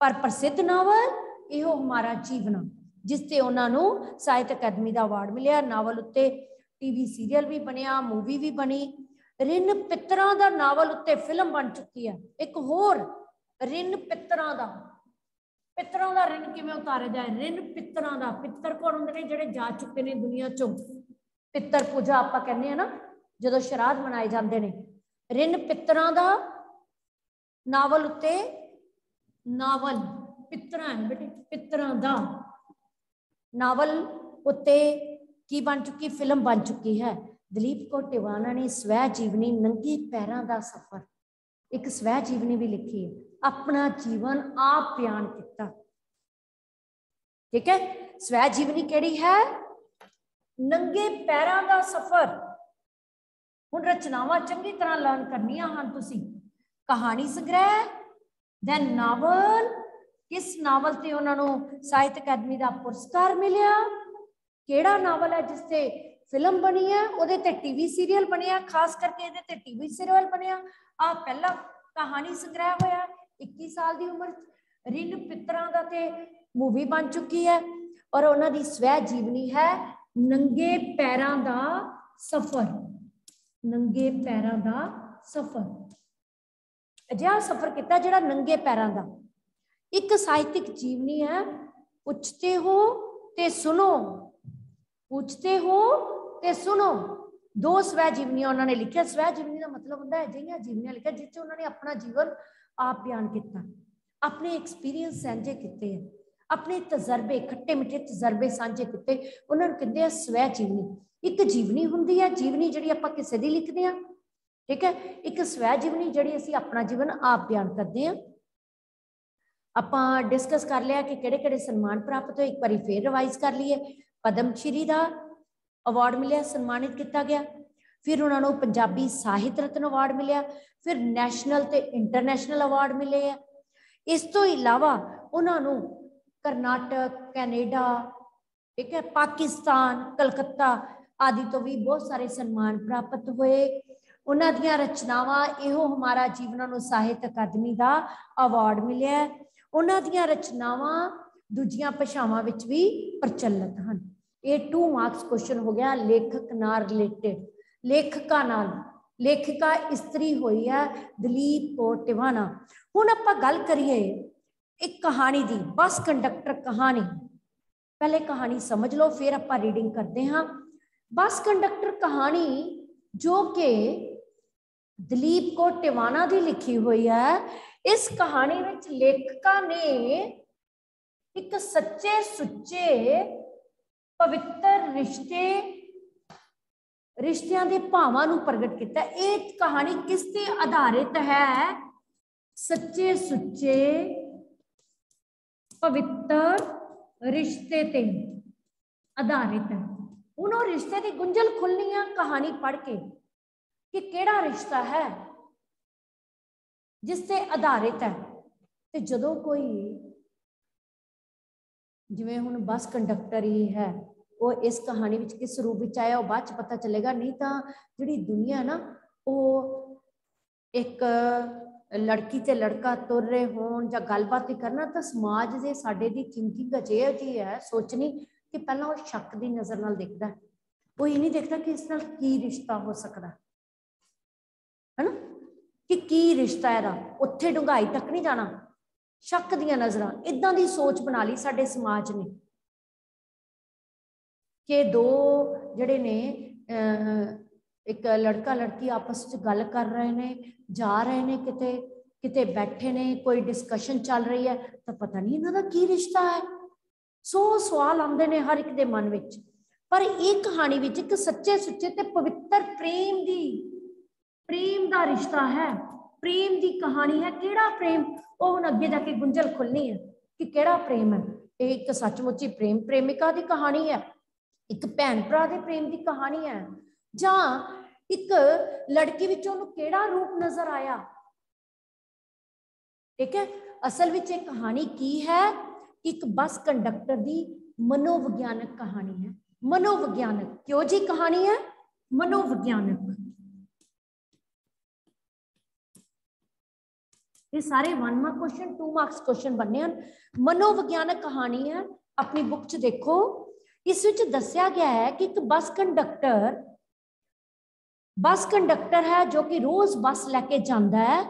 ਪਰ ਪ੍ਰਸਿੱਧ ਨਾਵਲ ਇਹੋ ਹਮਾਰਾ ਜੀਵਨ ਜਿਸ ਤੇ ਉਹਨਾਂ ਨੂੰ ਸਾਹਿਤ ਅਕੈਡਮੀ ਦਾ ਅਵਾਰਡ ਮਿਲਿਆ ਨਾਵਲ ਉੱਤੇ ਟੀਵੀ ਸੀਰੀਅਲ ਵੀ ਬਣਿਆ ਮੂਵੀ ਵੀ ਬਣੀ ਰਿਨ ਪਿੱਤਰਾਂ ਦਾ ਨਾਵਲ ਉੱਤੇ ਫਿਲਮ ਬਣ ਚੁੱਕੀ ਹੈ ਇੱਕ ਹੋਰ ਰਿਨ ਪਿੱਤਰਾਂ ਦਾ ਪਿੱਤਰਾਂ ਦਾ ਰਿਨ ਕਿਵੇਂ ਉਤਾਰਿਆ ਜਾਏ ਰਿਨ ਪਿੱਤਰਾਂ ਦਾ ਪਿੱਤਰ ਕੌਣ ਹੁੰਦੇ ਨੇ ਜਿਹੜੇ ਜਾ ਚੁੱਕੇ ਨੇ ਦੁਨੀਆ ਚੋਂ ਪਿੱਤਰ ਪੂਜਾ ਆਪਾਂ ਕਹਿੰਦੇ ਆ ਨਾ ਜਦੋਂ ਸ਼ਰਾਧ ਮਨਾਏ ਜਾਂਦੇ ਨੇ ਰਿਨ ਪਿੱਤਰਾਂ ਦਾ ਨਾਵਲ ਉੱਤੇ ਨਾਵਲ ਪਿੱਤਰਾਂ ਬੇਟੇ ਪਿੱਤਰਾਂ ਦਾ ਨਾਵਲ ਉੱਤੇ ਕੀ ਬਣ ਚੁੱਕੀ ਫਿਲਮ ਬਣ ਚੁੱਕੀ ਹੈ ਦਲੀਪ ਕੌਰ ਟਿਵਾਣਾ ਨੇ ਸਵੈ ਜੀਵਨੀ ਨੰਗੇ ਪੈਰਾਂ ਦਾ ਸਫ਼ਰ ਇੱਕ ਸਵੈ ਜੀਵਨੀ ਵੀ ਲਿਖੀ ਹੈ ਆਪਣਾ ਜੀਵਨ ਆਪ ਬਿਆਨ ਕੀਤਾ ਠੀਕ ਹੈ ਸਵੈ ਜੀਵਨੀ ਕਿਹੜੀ ਹੈ ਨੰਗੇ ਪੈਰਾਂ ਦਾ ਸਫ਼ਰ ਹੁਣ ਰਚਨਾਵਾਂ ਚੰਗੀ ਤਰ੍ਹਾਂ ਲਰਨ ਕਰਨੀਆਂ ਹਨ ਤੁਸੀਂ ਕਹਾਣੀ ਸੰਗ੍ਰਹਿ ਦੈਨ ਨਾਵਲ ਕਿਸ ਨਾਵਲ ਤੇ ਉਹਨਾਂ ਨੂੰ ਸਾਹਿਤ ਅਕੈਡਮੀ ਦਾ ਪੁਰਸਕਾਰ ਮਿਲਿਆ ਕਿਹੜਾ ਨਾਵਲ ਹੈ ਜਿਸ ਤੇ ਫਿਲਮ ਬਣੀ ਹੈ ਉਹਦੇ ਤੇ ਟੀਵੀ ਸੀਰੀਅਲ ਬਣਿਆ ਖਾਸ ਕਰਕੇ ਇਹਦੇ ਤੇ ਟੀਵੀ ਸੀਰੀਅਲ ਬਣਿਆ ਆ ਪਹਿਲਾ ਕਹਾਣੀ ਸੰਗ੍ਰਹਿ ਹੋਇਆ 21 ਸਾਲ ਦੀ ਉਮਰ ਰਿਨ ਪਿੱਤਰਾਂ ਦਾ ਤੇ ਮੂਵੀ ਬਣ ਚੁੱਕੀ ਹੈ ਔਰ ਉਹਨਾਂ ਦੀ ਸਵੈ ਜੀਵਨੀ ਹੈ ਨੰਗੇ ਪੈਰਾਂ ਦਾ ਸਫ਼ਰ। ਨੰਗੇ ਪੈਰਾਂ ਦਾ ਸਫ਼ਰ। ਅਜਿਹਾ ਸਫ਼ਰ ਕੀਤਾ ਜਿਹੜਾ ਨੰਗੇ ਪੈਰਾਂ ਦਾ। ਇੱਕ ਸਾਹਿਤਿਕ ਜੀਵਨੀ ਹੈ, ਪੁੱਛਤੇ ਹੋ ਤੇ ਸੁਣੋ। ਪੁੱਛਤੇ ਹੋ ਤੇ ਸੁਣੋ। ਦੋ ਸਵੈ ਜੀਵਨੀਆਂ ਉਹਨਾਂ ਨੇ ਲਿਖਿਆ। ਸਵੈ ਜੀਵਨੀ ਦਾ ਮਤਲਬ ਹੁੰਦਾ ਹੈ ਜਿਹੀਆਂ ਜੀਵਨੀਆਂ ਲਿਖਿਆ ਜਿਸ 'ਚ ਉਹਨਾਂ ਨੇ ਆਪਣਾ ਜੀਵਨ ਆਪ ਬਿਆਨ ਕੀਤਾ। ਆਪਣੇ ਐਕਸਪੀਰੀਅੰਸ ਸਾਂਝੇ ਕੀਤੇ ਆ। ਆਪਣੇ ਤਜਰਬੇ ਖੱਟੇ ਮਿੱਠੇ ਤਜਰਬੇ ਸਾਂਝੇ ਕੀਤੇ। ਉਹਨਾਂ ਨੂੰ ਕਹਿੰਦੇ ਆ ਸਵੈ ਜੀਵਨੀ। ਇੱਕ ਜੀਵਨੀ ਹੁੰਦੀ ਆ, ਜੀਵਨੀ ਜਿਹੜੀ ਆਪਾਂ ਕਿਸੇ ਦੀ ਲਿਖਦੇ ਆ। ਠੀਕ ਹੈ? ਇੱਕ ਸਵੈ ਜੀਵਨੀ ਜਿਹੜੀ ਅਸੀਂ ਆਪਣਾ ਜੀਵਨ ਆਪ ਬਿਆਨ ਕਰਦੇ ਆ। ਆਪਾਂ ਡਿਸਕਸ ਕਰ ਲਿਆ ਕਿ ਕਿਹੜੇ ਕਿਹੜੇ ਸਨਮਾਨ ਪ੍ਰਾਪਤ ਹੋਏ। ਇੱਕ ਵਾਰੀ ਫੇਰ ਰਿਵਾਈਜ਼ ਕਰ ਲਈਏ। ਪਦਮ ਸ਼੍ਰੀ ਦਾ ਅਵਾਰਡ ਮਿਲਿਆ, ਸਨਮਾਨਿਤ ਕੀਤਾ ਗਿਆ। ਫਿਰ ਉਹਨਾਂ ਨੂੰ ਪੰਜਾਬੀ ਸਾਹਿਤ ਰਤਨ ਅਵਾਰਡ ਮਿਲਿਆ ਫਿਰ ਨੈਸ਼ਨਲ ਤੇ ਇੰਟਰਨੈਸ਼ਨਲ ਅਵਾਰਡ ਮਿਲੇ ਆ ਇਸ ਤੋਂ ਇਲਾਵਾ ਉਹਨਾਂ ਨੂੰ ਕਰਨਾਟਕ ਕੈਨੇਡਾ ਠੀਕ ਹੈ ਪਾਕਿਸਤਾਨ ਕਲਕੱਤਾ ਆਦਿ ਤੋਂ ਵੀ ਬਹੁਤ ਸਾਰੇ ਸਨਮਾਨ ਪ੍ਰਾਪਤ ਹੋਏ ਉਹਨਾਂ ਦੀਆਂ ਰਚਨਾਵਾਂ ਇਹੋ ਹਮਾਰਾ ਜੀਵਨਾਂ ਨੂੰ ਸਾਹਿਤ ਅਕਾਦਮੀ ਦਾ ਅਵਾਰਡ ਮਿਲਿਆ ਉਹਨਾਂ ਦੀਆਂ ਰਚਨਾਵਾਂ ਦੂਜੀਆਂ ਭਾਸ਼ਾਵਾਂ ਵਿੱਚ ਵੀ ਪ੍ਰਚਲਿਤ ਹਨ ਇਹ 2 ਮਾਰਕਸ ਕੁਐਸਚਨ ਹੋ ਗਿਆ ਲੇਖਕ ਨਾਲ ਰਿਲੇਟਡ ਲੇਖਕਾ ਨਾਲ ਲੇਖਿਕਾ ਇਸਤਰੀ ਹੋਈ ਹੈ ਦਲੀਪ ਕੌਰ ਟਿਵਾਣਾ ਹੁਣ ਆਪਾਂ ਗੱਲ ਕਰੀਏ ਇੱਕ ਕਹਾਣੀ ਦੀ ਬੱਸ ਕੰਡਕਟਰ ਕਹਾਣੀ ਪਹਿਲੇ ਕਹਾਣੀ ਸਮਝ ਲਓ ਫਿਰ ਆਪਾਂ ਰੀਡਿੰਗ ਕਰਦੇ ਹਾਂ ਬੱਸ ਕੰਡਕਟਰ ਕਹਾਣੀ ਜੋ ਕਿ ਦਲੀਪ ਕੌਰ ਟਿਵਾਣਾ ਦੀ ਲਿਖੀ ਹੋਈ ਹੈ ਇਸ ਕਹਾਣੀ ਵਿੱਚ ਲੇਖਕਾ ਨੇ ਇੱਕ ਸੱਚੇ ਸੁੱਚੇ ਪਵਿੱਤਰ ਰਿਸ਼ਤੇ ਰਿਸ਼ਤਿਆਂ ਦੇ ਭਾਵਾਂ ਨੂੰ ਪ੍ਰਗਟ ਕੀਤਾ ਇਹ ਕਹਾਣੀ ਕਿਸ ਤੇ ਆਧਾਰਿਤ ਹੈ ਸੱਚੇ ਸੁੱਚੇ ਪਵਿੱਤਰ ਰਿਸ਼ਤੇ ਤੇ ਆਧਾਰਿਤ ਹੈ ਉਹਨੋਂ ਰਿਸ਼ਤੇ ਦੀ ਗੁੰਝਲ ਖੁੱਲਣੀ ਆ ਕਹਾਣੀ ਪੜ੍ਹ ਕੇ ਕਿ ਕਿਹੜਾ ਰਿਸ਼ਤਾ ਹੈ ਜਿਸ ਤੇ ਆਧਾਰਿਤ ਹੈ ਤੇ ਜਦੋਂ ਕੋਈ ਜਿਵੇਂ ਹੁਣ ਬੱਸ ਕੰਡਕਟਰ ਹੀ ਹੈ ਉਹ ਇਸ ਕਹਾਣੀ ਵਿੱਚ ਕਿਸ ਰੂਪ ਵਿੱਚ ਆਇਆ ਉਹ ਬਾਅਦ ਚ ਪਤਾ ਚੱਲੇਗਾ ਨਹੀਂ ਤਾਂ ਜਿਹੜੀ ਦੁਨੀਆ ਨਾ ਉਹ ਇੱਕ ਲੜਕੀ ਤੇ ਲੜਕਾ ਤੁਰ ਰਹੇ ਹੋਣ ਜਾਂ ਗੱਲਬਾਤ ਹੀ ਕਰਨਾ ਤਾਂ ਸਮਾਜ ਦੇ ਸਾਡੇ ਦੀ ਥਿੰਕਿੰਗ ਅਜੇ ਜੀ ਹੈ ਸੋਚਣੀ ਕਿ ਪਹਿਲਾਂ ਉਹ ਸ਼ੱਕ ਦੀ ਨਜ਼ਰ ਨਾਲ ਦੇਖਦਾ ਉਹ ਇਹ ਨਹੀਂ ਦੇਖਦਾ ਕਿ ਇਸ ਨਾਲ ਕੀ ਰਿਸ਼ਤਾ ਹੋ ਸਕਦਾ ਹੈਨਾ ਕਿ ਕੀ ਰਿਸ਼ਤਾ ਇਹਦਾ ਉੱਥੇ ਡੁੰਗਾਈ ਤੱਕ ਨਹੀਂ ਜਾਣਾ ਸ਼ੱਕ ਦੀਆਂ ਨਜ਼ਰਾਂ ਇਦਾਂ ਦੀ ਸੋਚ ਬਣਾ ਲਈ ਸਾਡੇ ਸਮਾਜ ਨੇ ਕਿ ਦੋ ਜਿਹੜੇ ਨੇ ਇੱਕ ਲੜਕਾ ਲੜਕੀ ਆਪਸ ਵਿੱਚ ਗੱਲ ਕਰ ਰਹੇ ਨੇ, ਜਾ ਰਹੇ ਨੇ ਕਿਤੇ ਕਿਤੇ ਬੈਠੇ ਨੇ, ਕੋਈ ਡਿਸਕਸ਼ਨ ਚੱਲ ਰਹੀ ਹੈ, ਤਾਂ ਪਤਾ ਨਹੀਂ ਇਹਨਾਂ ਦਾ ਕੀ ਰਿਸ਼ਤਾ ਹੈ। ਸੋ ਸਵਾਲ ਆਉਂਦੇ ਨੇ ਹਰ ਇੱਕ ਦੇ ਮਨ ਵਿੱਚ। ਪਰ ਇਹ ਕਹਾਣੀ ਵਿੱਚ ਇੱਕ ਸੱਚੇ ਸੁੱਚੇ ਤੇ ਪਵਿੱਤਰ ਪ੍ਰੇਮ ਦੀ, ਪ੍ਰੇਮ ਦਾ ਰਿਸ਼ਤਾ ਹੈ। ਪ੍ਰੇਮ ਦੀ ਕਹਾਣੀ ਹੈ, ਕਿਹੜਾ ਪ੍ਰੇਮ? ਉਹ ਹੁਣ ਅੱਗੇ ਜਾ ਕੇ ਗੁੰਝਲ ਖੁੱਲਣੀ ਹੈ ਕਿ ਕਿਹੜਾ ਪ੍ਰੇਮ ਹੈ? ਇਹ ਇੱਕ ਸੱਚਮੁੱਚੀ ਪ੍ਰੇਮ, ਪ੍ਰੇਮਿਕਾ ਦੀ ਕਹਾਣੀ ਹੈ। ਇੱਕ ਭੈਣ ਭਰਾ ਦੇ ਪ੍ਰੇਮ ਦੀ ਕਹਾਣੀ ਹੈ ਜਾਂ ਇੱਕ ਲੜਕੀ ਵਿੱਚ ਉਹਨੂੰ ਕਿਹੜਾ ਰੂਪ ਨਜ਼ਰ ਆਇਆ ਠੀਕ ਹੈ ਅਸਲ ਵਿੱਚ ਇਹ ਕਹਾਣੀ ਕੀ ਹੈ ਇੱਕ ਬੱਸ ਕੰਡਕਟਰ ਦੀ ਮਨੋਵਿਗਿਆਨਕ ਕਹਾਣੀ ਹੈ ਮਨੋਵਿਗਿਆਨਕ ਕਿਉਂ ਜੀ ਕਹਾਣੀ ਹੈ ਮਨੋਵਿਗਿਆਨਕ ਇਹ ਸਾਰੇ 1 ਮਾਰਕ ਕੁਐਸਚਨ 2 ਮਾਰਕਸ ਕੁਐਸਚਨ ਬਣਨੇ ਹਨ ਮਨੋਵਿਗਿਆਨਕ ਕਹਾਣੀ ਹੈ ਆਪਣੀ ਬੁੱਕ 'ਚ ਦੇਖੋ ਇਸ ਵਿੱਚ ਦੱਸਿਆ ਗਿਆ ਹੈ ਕਿ ਇੱਕ ਬੱਸ ਕੰਡਕਟਰ ਬੱਸ ਕੰਡਕਟਰ ਹੈ ਜੋ ਕਿ ਰੋਜ਼ ਬੱਸ ਲੈ ਕੇ ਜਾਂਦਾ ਹੈ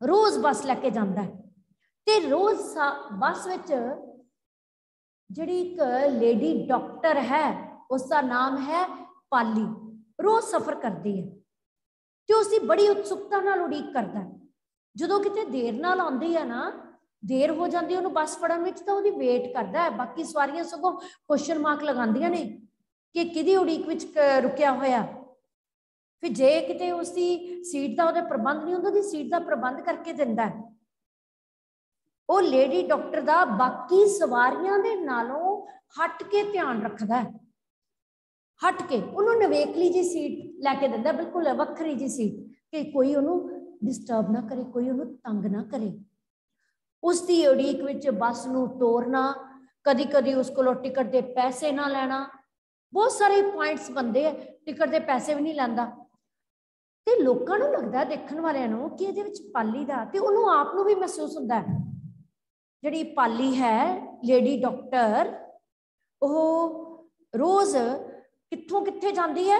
ਰੋਜ਼ ਬੱਸ ਲੈ ਕੇ ਜਾਂਦਾ ਹੈ ਤੇ ਰੋਜ਼ ਬੱਸ ਵਿੱਚ ਜਿਹੜੀ ਇੱਕ ਲੇਡੀ ਡਾਕਟਰ ਹੈ ਉਸ ਦਾ ਨਾਮ ਹੈ ਪਾਲੀ ਰੋਜ਼ ਸਫ਼ਰ ਕਰਦੀ ਹੈ ਤੇ ਉਸ ਦੀ ਬੜੀ ਉਤਸੁਕਤਾ ਨਾਲ ਉਡੀਕ ਕਰਦਾ ਹੈ ਜਦੋਂ ਕਿਤੇ ਦੇਰ ਨਾਲ ਆਉਂਦੀ ਹੈ ਨਾ ਦੇਰ ਹੋ ਜਾਂਦੀ ਉਹਨੂੰ ਬੱਸ ਫੜਨ ਵਿੱਚ ਤਾਂ ਉਹਦੀ ਵੇਟ ਕਰਦਾ ਹੈ। ਬਾਕੀ ਸਵਾਰੀਆਂ ਸਗੋਂ ਕੁਐਸਚਨ ਮਾਰਕ ਲਗਾਉਂਦੀਆਂ ਨੇ ਕਿ ਕਿਹਦੀ ਉਡੀਕ ਵਿੱਚ ਰੁਕਿਆ ਹੋਇਆ। ਫਿਰ ਜੇ ਕਿਤੇ ਉਸ ਦੀ ਸੀਟ ਦਾ ਉਹਦੇ ਪ੍ਰਬੰਧ ਨਹੀਂ ਹੁੰਦਾ, ਉਹਦੀ ਸੀਟ ਦਾ ਪ੍ਰਬੰਧ ਕਰਕੇ ਦਿੰਦਾ ਹੈ। ਉਹ ਲੇਡੀ ਡਾਕਟਰ ਦਾ ਬਾਕੀ ਸਵਾਰੀਆਂ ਦੇ ਨਾਲੋਂ ਹਟ ਕੇ ਧਿਆਨ ਰੱਖਦਾ ਹੈ। ਹਟ ਕੇ ਉਹਨੂੰ ਨਵੇਕਲੀ ਜੀ ਸੀਟ ਲੈ ਕੇ ਦਿੰਦਾ, ਬਿਲਕੁਲ ਵੱਖਰੀ ਜੀ ਸੀਟ ਕਿ ਕੋਈ ਉਹਨੂੰ ਡਿਸਟਰਬ ਨਾ ਕਰੇ, ਕੋਈ ਉਹਨੂੰ ਤੰਗ ਨਾ ਕਰੇ। ਉਸ ਦੀ ਉਡੀਕ ਵਿੱਚ ਬੱਸ ਨੂੰ ਤੋਰਨਾ ਕਦੀ ਕਦੀ ਉਸ ਕੋਲੋਂ ਟਿਕਟ ਦੇ ਪੈਸੇ ਨਾ ਲੈਣਾ। ਬਹੁਤ ਸਾਰੇ ਪੁਆਇੰਟਸ ਬੰਦੇ ਆ, ਟਿਕਟ ਦੇ ਪੈਸੇ ਵੀ ਨਹੀਂ ਲੈਂਦਾ। ਤੇ ਲੋਕਾਂ ਨੂੰ ਲੱਗਦਾ ਦੇਖਣ ਵਾਲਿਆਂ ਨੂੰ ਕਿ ਇਹਦੇ ਵਿੱਚ ਪਾਲੀ ਦਾ ਤੇ ਉਹਨੂੰ ਆਪ ਨੂੰ ਵੀ ਮਹਿਸੂਸ ਹੁੰਦਾ ਹੈ। ਜਿਹੜੀ ਪਾਲੀ ਹੈ ਲੇਡੀ ਡਾਕਟਰ ਉਹ ਰੋਜ਼ ਕਿੱਥੋਂ ਕਿੱਥੇ ਜਾਂਦੀ ਹੈ?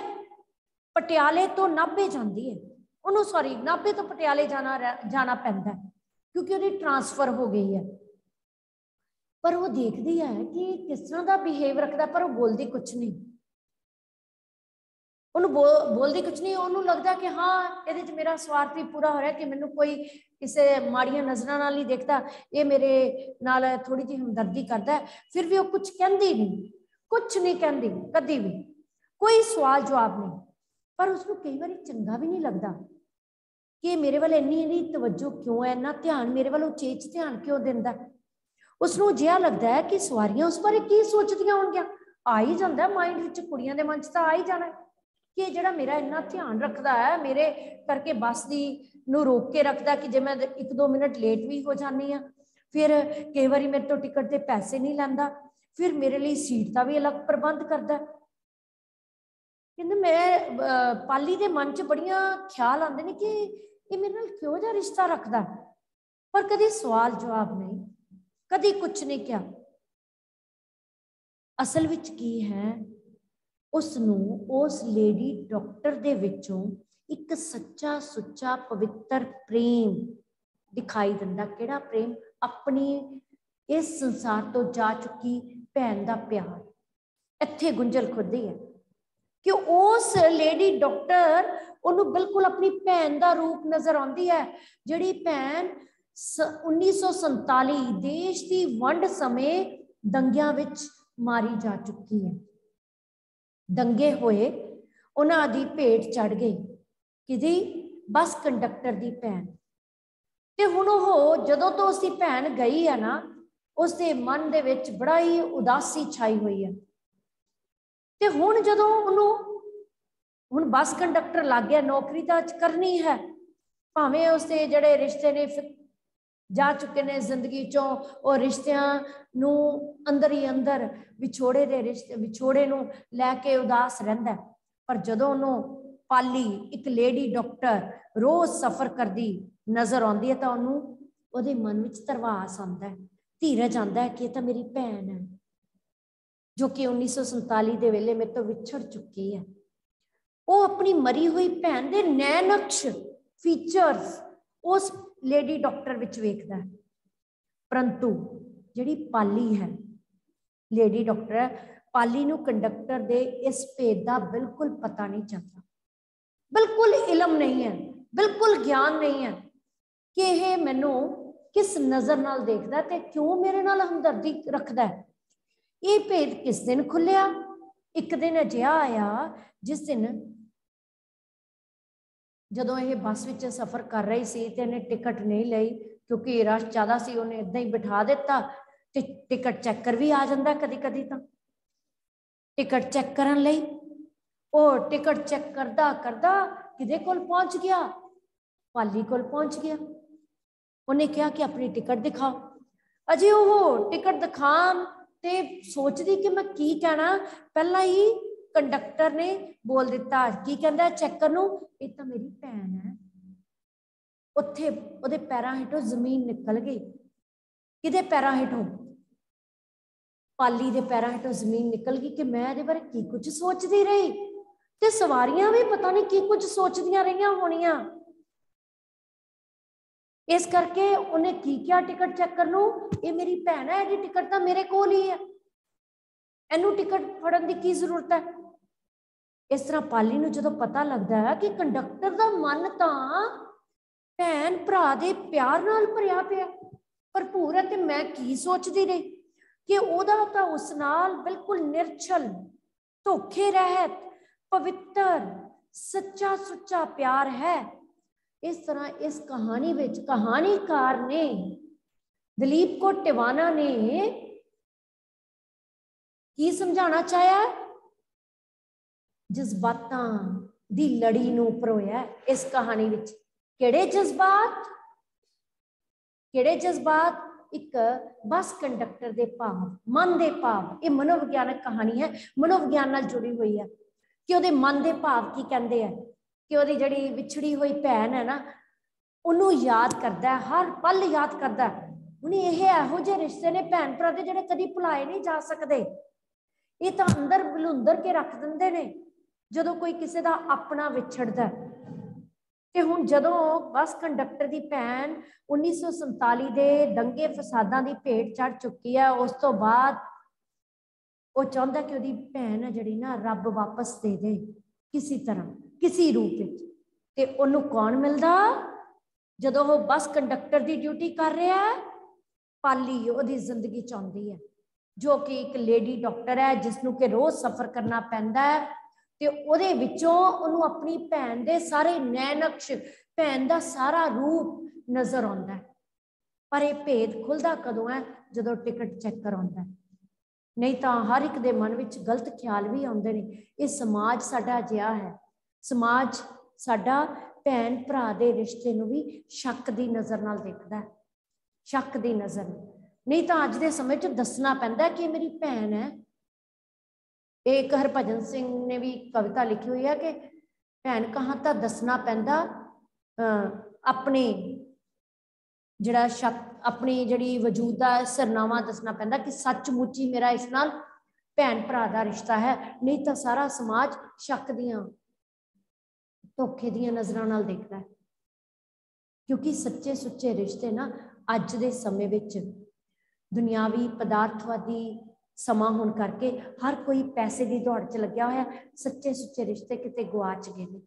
ਪਟਿਆਲੇ ਤੋਂ ਨਾਭੇ ਜਾਂਦੀ ਹੈ। ਉਹਨੂੰ ਸੌਰੀ ਨਾਭੇ ਤੋਂ ਪਟਿਆਲੇ ਜਾਣਾ ਜਾਣਾ ਪੈਂਦਾ ਕਿਉਂਕਿ ਉਹਦੀ ਟਰਾਂਸਫਰ ਹੋ ਗਈ ਹੈ ਪਰ ਉਹ ਦੇਖਦੀ ਹੈ ਕਿ ਕਿਸ ਤਰ੍ਹਾਂ ਦਾ ਬਿਹੇਵ ਰੱਖਦਾ ਪਰ ਉਹ ਬੋਲਦੀ ਕੁਝ ਨਹੀਂ ਉਹਨੂੰ ਬੋਲਦੀ ਕੁਝ ਨਹੀਂ ਉਹਨੂੰ ਲੱਗਦਾ ਕਿ ਹਾਂ ਇਹਦੇ 'ਚ ਮੇਰਾ ਸਵਾਰਥ ਵੀ ਪੂਰਾ ਹੋ ਰਿਹਾ ਕਿ ਮੈਨੂੰ ਕੋਈ ਕਿਸੇ ਮਾੜੀਆਂ ਨਜ਼ਰਾਂ ਨਾਲ ਨਹੀਂ ਦੇਖਦਾ ਇਹ ਮੇਰੇ ਨਾਲ ਥੋੜੀ ਜਿਹੀ ਹਮਦਰਦੀ ਕਰਦਾ ਹੈ ਫਿਰ ਵੀ ਉਹ ਕੁਝ ਕਹਿੰਦੀ ਨਹੀਂ ਕੁਝ ਨਹੀਂ ਕਹਿੰਦੀ ਕਦੀ ਵੀ ਕੋਈ ਸਵਾਲ ਜਵਾਬ ਨਹੀਂ ਪਰ ਉਸ ਨੂੰ ਕਈ ਵਾਰੀ ਚੰਗਾ ਵੀ ਨਹੀਂ ਲੱਗਦਾ ਕਿ ਮੇਰੇ ਵੱਲ ਇੰਨੀ ਇੰਨੀ ਤਵੱਜੋ ਕਿਉਂ ਹੈ ਇੰਨਾ ਧਿਆਨ ਮੇਰੇ ਵੱਲ ਉਚੇਚ ਧਿਆਨ ਕਿਉਂ ਦਿੰਦਾ ਉਸ ਨੂੰ ਜਿਹਾ ਲੱਗਦਾ ਹੈ ਕਿ ਸਵਾਰੀਆਂ ਉਸ ਬਾਰੇ ਕੀ ਸੋਚਦੀਆਂ ਹੋਣਗੀਆਂ ਆ ਹੀ ਜਾਂਦਾ ਮਾਈਂਡ ਵਿੱਚ ਕੁੜੀਆਂ ਦੇ ਮਨ 'ਚ ਤਾਂ ਆ ਹੀ ਜਾਣਾ ਕਿ ਜਿਹੜਾ ਮੇਰਾ ਇੰਨਾ ਧਿਆਨ ਰੱਖਦਾ ਹੈ ਮੇਰੇ ਕਰਕੇ ਬੱਸ ਦੀ ਨੂੰ ਰੋਕ ਕੇ ਰੱਖਦਾ ਕਿ ਜੇ ਮੈਂ 1-2 ਮਿੰਟ ਲੇਟ ਵੀ ਹੋ ਜਾਂਦੀ ਆ ਫਿਰ ਕਈ ਵਾਰੀ ਮੇਰੇ ਤੋਂ ਟਿਕਟ ਦੇ ਪੈਸੇ ਨਹੀਂ ਲੈਂਦਾ ਫਿਰ ਮੇਰੇ ਲਈ ਸੀਟ ਦਾ ਵੀ ਅਲੱਗ ਪ੍ਰਬੰਧ ਕਰਦਾ ਕਹਿੰਦੇ ਮੈਂ ਪਾਲੀ ਦੇ ਮਨ 'ਚ ਬੜੀਆਂ ਖਿਆਲ ਆਉਂਦੇ ਨੇ ਕਿ ਇਹ ਮੇਰੇ ਨਾਲ ਕਿਉਂ ਜਿਹਾ ਰਿਸ਼ਤਾ ਰੱਖਦਾ? ਪਰ ਕਦੀ ਸਵਾਲ ਜਵਾਬ ਨਹੀਂ, ਕਦੀ ਕੁਝ ਨਹੀਂ ਕਿਹਾ। ਅਸਲ ਵਿੱਚ ਕੀ ਹੈ? ਉਸ ਨੂੰ ਉਸ ਲੇਡੀ ਡਾਕਟਰ ਦੇ ਵਿੱਚੋਂ ਇੱਕ ਸੱਚਾ ਸੁੱਚਾ ਪਵਿੱਤਰ ਪ੍ਰੇਮ ਦਿਖਾਈ ਦਿੰਦਾ। ਕਿਹੜਾ ਪ੍ਰੇਮ? ਆਪਣੀ ਇਸ ਸੰਸਾਰ ਤੋਂ ਜਾ ਚੁੱਕੀ ਭੈਣ ਦਾ ਪਿਆਰ। ਇੱਥੇ ਗੁੰਝਲ ਖੁੱਦੀ ਹੈ ਕਿ ਉਸ ਲੇਡੀ ਡਾਕਟਰ ਉਹਨੂੰ ਬਿਲਕੁਲ ਆਪਣੀ ਭੈਣ ਦਾ ਰੂਪ ਨਜ਼ਰ ਆਉਂਦੀ ਹੈ, ਜਿਹੜੀ ਭੈਣ 1947 ਦੇਸ਼ ਦੀ ਵੰਡ ਸਮੇਂ ਦੰਗਿਆਂ ਵਿੱਚ ਮਾਰੀ ਜਾ ਚੁੱਕੀ ਹੈ। ਦੰਗੇ ਹੋਏ, ਉਹਨਾਂ ਦੀ ਭੇਟ ਚੜ ਗਈ ਕਿਦੀ ਬੱਸ ਕੰਡਕਟਰ ਦੀ ਭੈਣ। ਤੇ ਹੁਣ ਉਹ ਜਦੋਂ ਤੋਂ ਉਸਦੀ ਭੈਣ ਗਈ ਹੈ ਨਾ, ਉਸਦੇ ਮਨ ਦੇ ਵਿੱਚ ਬੜਾ ਹੀ ਉਦਾਸੀ ਛਾਈ ਹੋਈ ਹੈ। ਤੇ ਹੁਣ ਜਦੋਂ ਉਹਨੂੰ ਹੁਣ ਬੱਸ ਕੰਡਕਟਰ ਲੱਗ ਗਿਆ, ਨੌਕਰੀ ਤਾਂ ਅੱਜ ਕਰਨੀ ਹੈ। ਭਾਵੇਂ ਉਸਦੇ ਜਿਹੜੇ ਰਿਸ਼ਤੇ ਨੇ ਜਾ ਚੁੱਕੇ ਨੇ ਜ਼ਿੰਦਗੀ ਚੋਂ, ਉਹ ਰਿਸ਼ਤਿਆਂ ਨੂੰ ਅੰਦਰ ਹੀ ਅੰਦਰ ਵਿਛੋੜੇ ਦੇ ਰਿਸ਼ਤੇ, ਵਿਛੋੜੇ ਨੂੰ ਲੈ ਕੇ ਉਦਾਸ ਰਹਿੰਦਾ ਪਰ ਜਦੋਂ ਉਹਨੂੰ ਪਾਲੀ, ਇੱਕ ਲੇਡੀ ਡਾਕਟਰ ਰੋਜ਼ ਸਫ਼ਰ ਕਰਦੀ ਨਜ਼ਰ ਆਉਂਦੀ ਹੈ ਤਾਂ ਉਹਨੂੰ ਉਹਦੇ ਮਨ ਵਿੱਚ ਤਰਵਾਸ ਆਉਂਦਾ ਹੈ, ਧੀਰਜ ਆਉਂਦਾ ਹੈ ਕਿ ਇਹ ਤਾਂ ਮੇਰੀ ਭੈਣ ਹੈ, ਜੋ ਕਿ 1947 ਦੇ ਵੇਲੇ ਮੇਰੇ ਤੋਂ ਵਿਛੜ ਚੁੱਕੀ ਹੈ। ਉਹ ਆਪਣੀ ਮਰੀ ਹੋਈ ਭੈਣ ਦੇ ਨੈਣਕਸ਼ ਫੀਚਰਸ ਉਸ ਲੇਡੀ ਡਾਕਟਰ ਵਿੱਚ ਵੇਖਦਾ ਹੈ। ਪਰੰਤੂ ਜਿਹੜੀ ਪਾਲੀ ਹੈ ਲੇਡੀ ਡਾਕਟਰ ਪਾਲੀ ਨੂੰ ਕੰਡਕਟਰ ਦੇ ਇਸ ਭੇਦ ਦਾ ਬਿਲਕੁਲ ਪਤਾ ਨਹੀਂ ਚੱਲਦਾ। ਬਿਲਕੁਲ ਇਲਮ ਨਹੀਂ ਹੈ, ਬਿਲਕੁਲ ਗਿਆਨ ਨਹੀਂ ਹੈ ਕਿ ਇਹ ਮੈਨੂੰ ਕਿਸ ਨਜ਼ਰ ਨਾਲ ਦੇਖਦਾ ਤੇ ਕਿਉਂ ਮੇਰੇ ਨਾਲ ਹਮਦਰਦੀ ਰੱਖਦਾ ਹੈ। ਇਹ ਭੇਦ ਕਿਸ ਦਿਨ ਖੁੱਲਿਆ? ਇੱਕ ਦਿਨ ਅਜਿਹਾ ਆਇਆ ਜਿਸ ਦਿਨ ਜਦੋਂ ਇਹ ਬੱਸ ਵਿੱਚ ਸਫ਼ਰ ਕਰ ਰਹੀ ਸੀ ਤੇ ਇਹਨੇ ਟਿਕਟ ਨਹੀਂ ਲਈ ਕਿਉਂਕਿ ਰਸ਼ ਜ਼ਿਆਦਾ ਸੀ ਉਹਨੇ ਇਦਾਂ ਹੀ ਬਿਠਾ ਦਿੱਤਾ ਤੇ ਟਿਕਟ ਚੈੱਕਰ ਵੀ ਆ ਜਾਂਦਾ ਕਦੀ ਕਦੀ ਤਾਂ ਟਿਕਟ ਚੈੱਕ ਕਰਨ ਲਈ ਉਹ ਟਿਕਟ ਚੈੱਕ ਕਰਦਾ ਕਰਦਾ ਕਿਦੇ ਕੋਲ ਪਹੁੰਚ ਗਿਆ ਪਾਲੀ ਕੋਲ ਪਹੁੰਚ ਗਿਆ ਉਹਨੇ ਕਿਹਾ ਕਿ ਆਪਣੀ ਟਿਕਟ ਦਿਖਾਓ ਅਜੇ ਉਹ ਟਿਕਟ ਦਿਖਾਣ ਤੇ ਸੋਚਦੀ ਕਿ ਮੈਂ ਕੀ ਕਹਿਣਾ ਪਹਿਲਾਂ ਹੀ ਕੰਡਕਟਰ ਨੇ ਬੋਲ ਦਿੱਤਾ ਕੀ ਕਹਿੰਦਾ ਚੈੱਕਰ ਨੂੰ ਇਹ ਤਾਂ ਮੇਰੀ ਭੈਣ ਹੈ। ਉੱਥੇ ਉਹਦੇ ਪੈਰਾਂ ਹੇਠੋਂ ਜ਼ਮੀਨ ਨਿਕਲ ਗਈ। ਕਿਹਦੇ ਪੈਰਾਂ ਹੇਠੋਂ? ਪਾਲੀ ਦੇ ਪੈਰਾਂ ਹੇਠੋਂ ਜ਼ਮੀਨ ਨਿਕਲ ਗਈ ਕਿ ਮੈਂ ਇਹਦੇ ਬਾਰੇ ਕੀ ਕੁਝ ਸੋਚਦੀ ਰਹੀ? ਤੇ ਸਵਾਰੀਆਂ ਵੀ ਪਤਾ ਨਹੀਂ ਕੀ ਕੁਝ ਸੋਚਦੀਆਂ ਰਹੀਆਂ ਹੋਣੀਆਂ। ਇਸ ਕਰਕੇ ਉਹਨੇ ਕੀ ਕਿਹਾ ਟਿਕਟ ਚੈੱਕਰ ਨੂੰ? ਇਹ ਮੇਰੀ ਭੈਣ ਹੈ, ਇਹਦੀ ਟਿਕਟ ਤਾਂ ਮੇਰੇ ਕੋਲ ਹੀ ਹੈ। ਇਹਨੂੰ ਟਿਕਟ ਫੜਨ ਦੀ ਕੀ ਜ਼ਰੂਰਤ ਹੈ? ਇਸ ਤਰ੍ਹਾਂ ਪਾਲੀ ਨੂੰ ਜਦੋਂ ਪਤਾ ਲੱਗਦਾ ਹੈ ਕਿ ਕੰਡਕਟਰ ਦਾ ਮਨ ਤਾਂ ਭੈਣ ਭਰਾ ਦੇ ਪਿਆਰ ਨਾਲ ਭਰਿਆ ਪਿਆ ਭਰਪੂਰ ਹੈ ਤੇ ਮੈਂ ਕੀ ਸੋਚਦੀ ਰਹੀ ਕਿ ਉਹਦਾ ਤਾਂ ਉਸ ਨਾਲ ਬਿਲਕੁਲ ਨਿਰਛਲ ਧੋਖੇ ਰਹਿਤ ਪਵਿੱਤਰ ਸੱਚਾ ਸੁੱਚਾ ਪਿਆਰ ਹੈ ਇਸ ਤਰ੍ਹਾਂ ਇਸ ਕਹਾਣੀ ਵਿੱਚ ਕਹਾਣੀਕਾਰ ਨੇ ਦਲੀਪ ਕੋ ਟਿਵਾਨਾ ਨੇ ਕੀ ਸਮਝਾਉਣਾ ਚਾਹਿਆ ਜਜ਼ਬਾਤਾਂ ਦੀ ਲੜੀ ਨੂੰ ਪਰੋਇਆ ਇਸ ਕਹਾਣੀ ਵਿੱਚ। ਕਿਹੜੇ ਜਜ਼ਬਾਤ? ਕਿਹੜੇ ਜਜ਼ਬਾਤ? ਇੱਕ ਬੱਸ ਕੰਡਕਟਰ ਦੇ ਭਾਵ, ਮਨ ਦੇ ਭਾਵ। ਇਹ ਮਨੋਵਿਗਿਆਨਕ ਕਹਾਣੀ ਹੈ, ਮਨੋਵਿਗਿਆਨ ਨਾਲ ਜੁੜੀ ਹੋਈ ਹੈ। ਕਿ ਉਹਦੇ ਮਨ ਦੇ ਭਾਵ ਕੀ ਕਹਿੰਦੇ ਆ? ਕਿ ਉਹਦੀ ਜਿਹੜੀ ਵਿਛੜੀ ਹੋਈ ਭੈਣ ਹੈ ਨਾ, ਉਹਨੂੰ ਯਾਦ ਕਰਦਾ ਹਰ ਪਲ ਯਾਦ ਕਰਦਾ ਹੁਣ ਇਹ ਇਹੋ ਜਿਹੇ ਰਿਸ਼ਤੇ ਨੇ ਭੈਣ ਭਰਾ ਦੇ ਜਿਹੜੇ ਕਦੀ ਭੁਲਾਏ ਨਹੀਂ ਜਾ ਸਕਦੇ। ਇਹ ਤਾਂ ਅੰਦਰ ਬਲੁੰਦਰ ਕੇ ਰੱਖ ਦਿੰਦੇ ਨੇ। ਜਦੋਂ ਕੋਈ ਕਿਸੇ ਦਾ ਆਪਣਾ ਵਿਛੜਦਾ ਤੇ ਹੁਣ ਜਦੋਂ ਬੱਸ ਕੰਡਕਟਰ ਦੀ ਭੈਣ 1947 ਦੇ ਦੰਗੇ ਫਸਾਦਾਂ ਦੀ ਭੇਟ ਚੜ ਚੁੱਕੀ ਹੈ, ਉਸ ਤੋਂ ਬਾਅਦ ਉਹ ਚਾਹੁੰਦਾ ਕਿ ਉਹਦੀ ਭੈਣ ਹੈ ਜਿਹੜੀ ਨਾ ਰੱਬ ਵਾਪਸ ਦੇ ਦੇ ਕਿਸੇ ਤਰ੍ਹਾਂ, ਕਿਸੇ ਰੂਪ ਵਿੱਚ। ਤੇ ਉਹਨੂੰ ਕੌਣ ਮਿਲਦਾ? ਜਦੋਂ ਉਹ ਬੱਸ ਕੰਡਕਟਰ ਦੀ ਡਿਊਟੀ ਕਰ ਰਿਹਾ ਹੈ, ਪਾਲੀ ਉਹਦੀ ਜ਼ਿੰਦਗੀ ਚ ਆਉਂਦੀ ਹੈ, ਜੋ ਕਿ ਇੱਕ ਲੇਡੀ ਡਾਕਟਰ ਹੈ ਜਿਸ ਨੂੰ ਕਿ ਰੋਜ਼ ਸਫ਼ਰ ਕਰਨਾ ਪੈਂਦਾ ਹੈ। ਤੇ ਉਹਦੇ ਵਿੱਚੋਂ ਉਹਨੂੰ ਆਪਣੀ ਭੈਣ ਦੇ ਸਾਰੇ ਨੈਣਕਸ਼, ਭੈਣ ਦਾ ਸਾਰਾ ਰੂਪ ਨਜ਼ਰ ਆਉਂਦਾ ਹੈ। ਪਰ ਇਹ ਭੇਦ ਖੁੱਲਦਾ ਕਦੋਂ ਹੈ? ਜਦੋਂ ਟਿਕਟ ਚੈੱਕ ਕਰਾਉਂਦਾ ਨਹੀਂ ਤਾਂ ਹਰ ਇੱਕ ਦੇ ਮਨ ਵਿੱਚ ਗਲਤ ਖਿਆਲ ਵੀ ਆਉਂਦੇ ਨੇ। ਇਹ ਸਮਾਜ ਸਾਡਾ ਜਿਆ ਹੈ। ਸਮਾਜ ਸਾਡਾ ਭੈਣ ਭਰਾ ਦੇ ਰਿਸ਼ਤੇ ਨੂੰ ਵੀ ਸ਼ੱਕ ਦੀ ਨਜ਼ਰ ਨਾਲ ਦੇਖਦਾ ਹੈ। ਸ਼ੱਕ ਦੀ ਨਜ਼ਰ। ਨਹੀਂ ਤਾਂ ਅੱਜ ਦੇ ਸਮੇਂ 'ਚ ਦੱਸਣਾ ਪੈਂਦਾ ਕਿ ਮੇਰੀ ਭੈਣ ਹੈ। ਇੱਕ ਹਰਭਜਨ ਸਿੰਘ ਨੇ ਵੀ ਕਵਿਤਾ ਲਿਖੀ ਹੋਈ ਹੈ ਕਿ ਭੈਣ ਕਹਾਂ ਤਾਂ ਦੱਸਣਾ ਪੈਂਦਾ ਆਪਣੇ ਜਿਹੜਾ ਸ਼ੱਕ, ਆਪਣੀ ਜਿਹੜੀ ਵਜੂਦ ਦਾ ਸਰਨਾਮਾ ਦੱਸਣਾ ਪੈਂਦਾ ਕਿ ਸੱਚਮੁੱਚ ਹੀ ਮੇਰਾ ਇਸ ਨਾਲ ਭੈਣ ਭਰਾ ਦਾ ਰਿਸ਼ਤਾ ਹੈ, ਨਹੀਂ ਤਾਂ ਸਾਰਾ ਸਮਾਜ ਸ਼ੱਕ ਦੀਆਂ ਧੋਖੇ ਦੀਆਂ ਨਜ਼ਰਾਂ ਨਾਲ ਦੇਖਦਾ ਹੈ। ਕਿਉਂਕਿ ਸੱਚੇ ਸੁੱਚੇ ਰਿਸ਼ਤੇ ਨਾ ਅੱਜ ਦੇ ਸਮੇਂ ਵਿੱਚ ਦੁਨਿਆਵੀ ਪਦਾਰਥਵਾਦੀ ਸਮਾਂ ਹੋਣ ਕਰਕੇ ਹਰ ਕੋਈ ਪੈਸੇ ਦੀ ਦੌੜ 'ਚ ਲੱਗਿਆ ਹੋਇਆ ਸੱਚੇ ਸੁੱਚੇ ਰਿਸ਼ਤੇ ਕਿਤੇ ਗਵਾਚ ਗਏ ਨੇ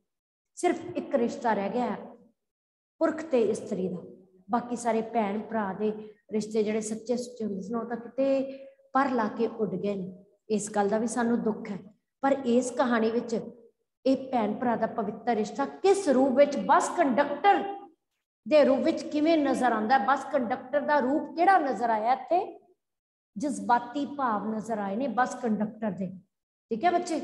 ਸਿਰਫ ਇੱਕ ਰਿਸ਼ਤਾ ਰਹਿ ਗਿਆ ਪੁਰਖ ਤੇ ਇਸਤਰੀ ਦਾ ਬਾਕੀ ਸਾਰੇ ਭੈਣ ਭਰਾ ਦੇ ਰਿਸ਼ਤੇ ਜਿਹੜੇ ਸੱਚੇ ਸੁੱਚੇ ਹੁੰਦੇ ਸਨ ਉਹ ਤਾਂ ਕਿਤੇ ਪਰ ਲਾ ਕੇ ਉੱਡ ਗਏ ਨੇ ਇਸ ਗੱਲ ਦਾ ਵੀ ਸਾਨੂੰ ਦੁੱਖ ਹੈ ਪਰ ਇਸ ਕਹਾਣੀ ਵਿੱਚ ਇਹ ਭੈਣ ਭਰਾ ਦਾ ਪਵਿੱਤਰ ਰਿਸ਼ਤਾ ਕਿਸ ਰੂਪ ਵਿੱਚ ਬੱਸ ਕੰਡਕਟਰ ਦੇ ਰੂਪ ਵਿੱਚ ਕਿਵੇਂ ਨਜ਼ਰ ਆਉਂਦਾ ਬੱਸ ਕੰਡਕਟਰ ਦਾ ਰੂਪ ਕਿਹੜਾ ਨਜ਼ਰ ਆਇਆ ਇੱਥੇ ਜਜ਼ਬਾਤੀ ਭਾਵ ਨਜ਼ਰ ਆਏ ਨੇ ਬੱਸ ਕੰਡਕਟਰ ਦੇ ਠੀਕ ਹੈ ਬੱਚੇ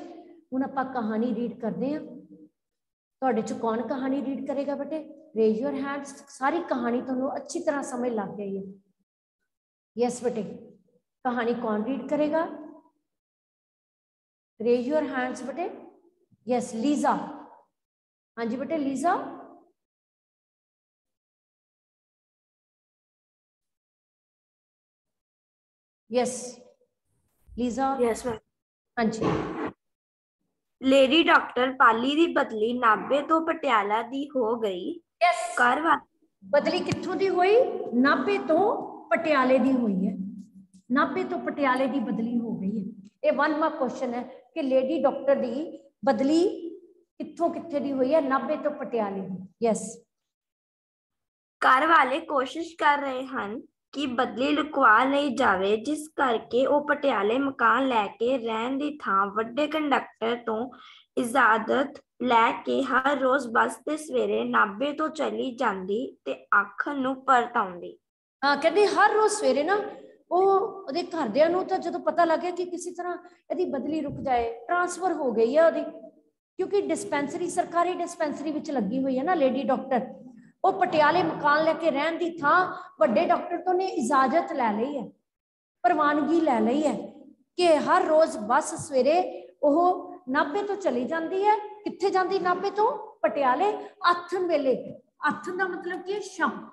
ਹੁਣ ਆਪਾਂ ਕਹਾਣੀ ਰੀਡ ਕਰਦੇ ਹਾਂ ਤੁਹਾਡੇ ਚ ਕੌਣ ਕਹਾਣੀ ਰੀਡ ਕਰੇਗਾ ਬੇਟੇ ਰੇਜ਼ ਯੋਰ ਹੈਂਡਸ ਸਾਰੀ ਕਹਾਣੀ ਤੁਹਾਨੂੰ ਅੱਛੀ ਤਰ੍ਹਾਂ ਸਮਝ ਲੱਗ ਗਈ ਹੈ ਯੈਸ ਬੇਟੇ ਕਹਾਣੀ ਕੌਣ ਰੀਡ ਕਰੇਗਾ ਰੇਜ਼ ਯੋਰ ਹੈਂਡਸ ਬੇਟੇ यस लीजा हाँ जी बेटे Lisa yes Lisa yes ma'am हाँ जी ਲੇਡੀ ਡਾਕਟਰ ਪਾਲੀ ਦੀ ਬਦਲੀ ਨਾਬੇ ਤੋਂ ਪਟਿਆਲਾ ਦੀ ਹੋ ਗਈ ਯਸ ਘਰ ਵਾ ਬਦਲੀ ਕਿੱਥੋਂ ਦੀ ਹੋਈ ਨਾਬੇ ਤੋਂ ਪਟਿਆਲੇ ਦੀ ਹੋਈ ਹੈ ਨਾਬੇ ਤੋਂ ਪਟਿਆਲੇ ਦੀ ਬਦਲੀ ਹੋ ਗਈ ਹੈ ਇਹ ਵਨ ਮਾਰਕ ਕੁਐਸਚਨ ਹੈ ਕਿ ਲੇਡੀ ਡਾਕਟਰ ਦੀ ਬਦਲੀ ਕਿੱਥੋਂ ਕਿੱਥੇ ਦੀ ਹੋਈ ਹੈ 90 ਤੋਂ ਪਟਿਆਲੇ ਦੀ ਯੈਸ ਘਰ ਵਾਲੇ ਕੋਸ਼ਿਸ਼ ਕਰ ਰਹੇ ਹਨ ਕਿ ਬਦਲੀ ਲੁਕਵਾ ਲਈ ਜਾਵੇ ਜਿਸ ਕਰਕੇ ਉਹ ਪਟਿਆਲੇ ਮਕਾਨ ਲੈ ਕੇ ਰਹਿਣ ਦੀ ਥਾਂ ਵੱਡੇ ਕੰਡਕਟਰ ਤੋਂ ਇਜਾਜ਼ਤ ਲੈ ਕੇ ਹਰ ਰੋਜ਼ ਬੱਸ ਤੇ ਸਵੇਰੇ ਨਾਬੇ ਤੋਂ ਚਲੀ ਜਾਂਦੀ ਤੇ ਅੱਖ ਨੂੰ ਪਰਤ ਆਉਂਦੀ ਹਾਂ ਕਹਿੰਦੀ ਹਰ ਰੋਜ਼ ਸਵੇਰੇ ਨਾ ਉਹ ਉਹਦੇ ਘਰਦਿਆਂ ਨੂੰ ਤਾਂ ਜਦੋਂ ਪਤਾ ਲੱਗਿਆ ਕਿ ਕਿਸੇ ਤਰ੍ਹਾਂ ਇਹਦੀ ਬਦਲੀ ਰੁਕ ਜਾਏ ਟ੍ਰਾਂਸਫਰ ਹੋ ਗਈ ਹੈ ਉਹਦੀ ਕਿਉਂਕਿ ਡਿਸਪੈਂਸਰੀ ਸਰਕਾਰੀ ਡਿਸਪੈਂਸਰੀ ਵਿੱਚ ਲੱਗੀ ਹੋਈ ਹੈ ਨਾ ਲੇਡੀ ਡਾਕਟਰ ਉਹ ਪਟਿਆਲੇ ਮਕਾਨ ਲੈ ਕੇ ਰਹਿਣ ਦੀ ਥਾਂ ਵੱਡੇ ਡਾਕਟਰ ਤੋਂ ਨੇ ਇਜਾਜ਼ਤ ਲੈ ਲਈ ਹੈ ਪ੍ਰਵਾਨਗੀ ਲੈ ਲਈ ਹੈ ਕਿ ਹਰ ਰੋਜ਼ ਬੱਸ ਸਵੇਰੇ ਉਹ ਨਾਭੇ ਤੋਂ ਚਲੀ ਜਾਂਦੀ ਹੈ ਕਿੱਥੇ ਜਾਂਦੀ ਨਾਭੇ ਤੋਂ ਪਟਿਆਲੇ ਆਥਨ ਵੇਲੇ ਅੱਥ ਦਾ ਮਤਲਬ ਕੀ ਹੈ ਸ਼ਾਮ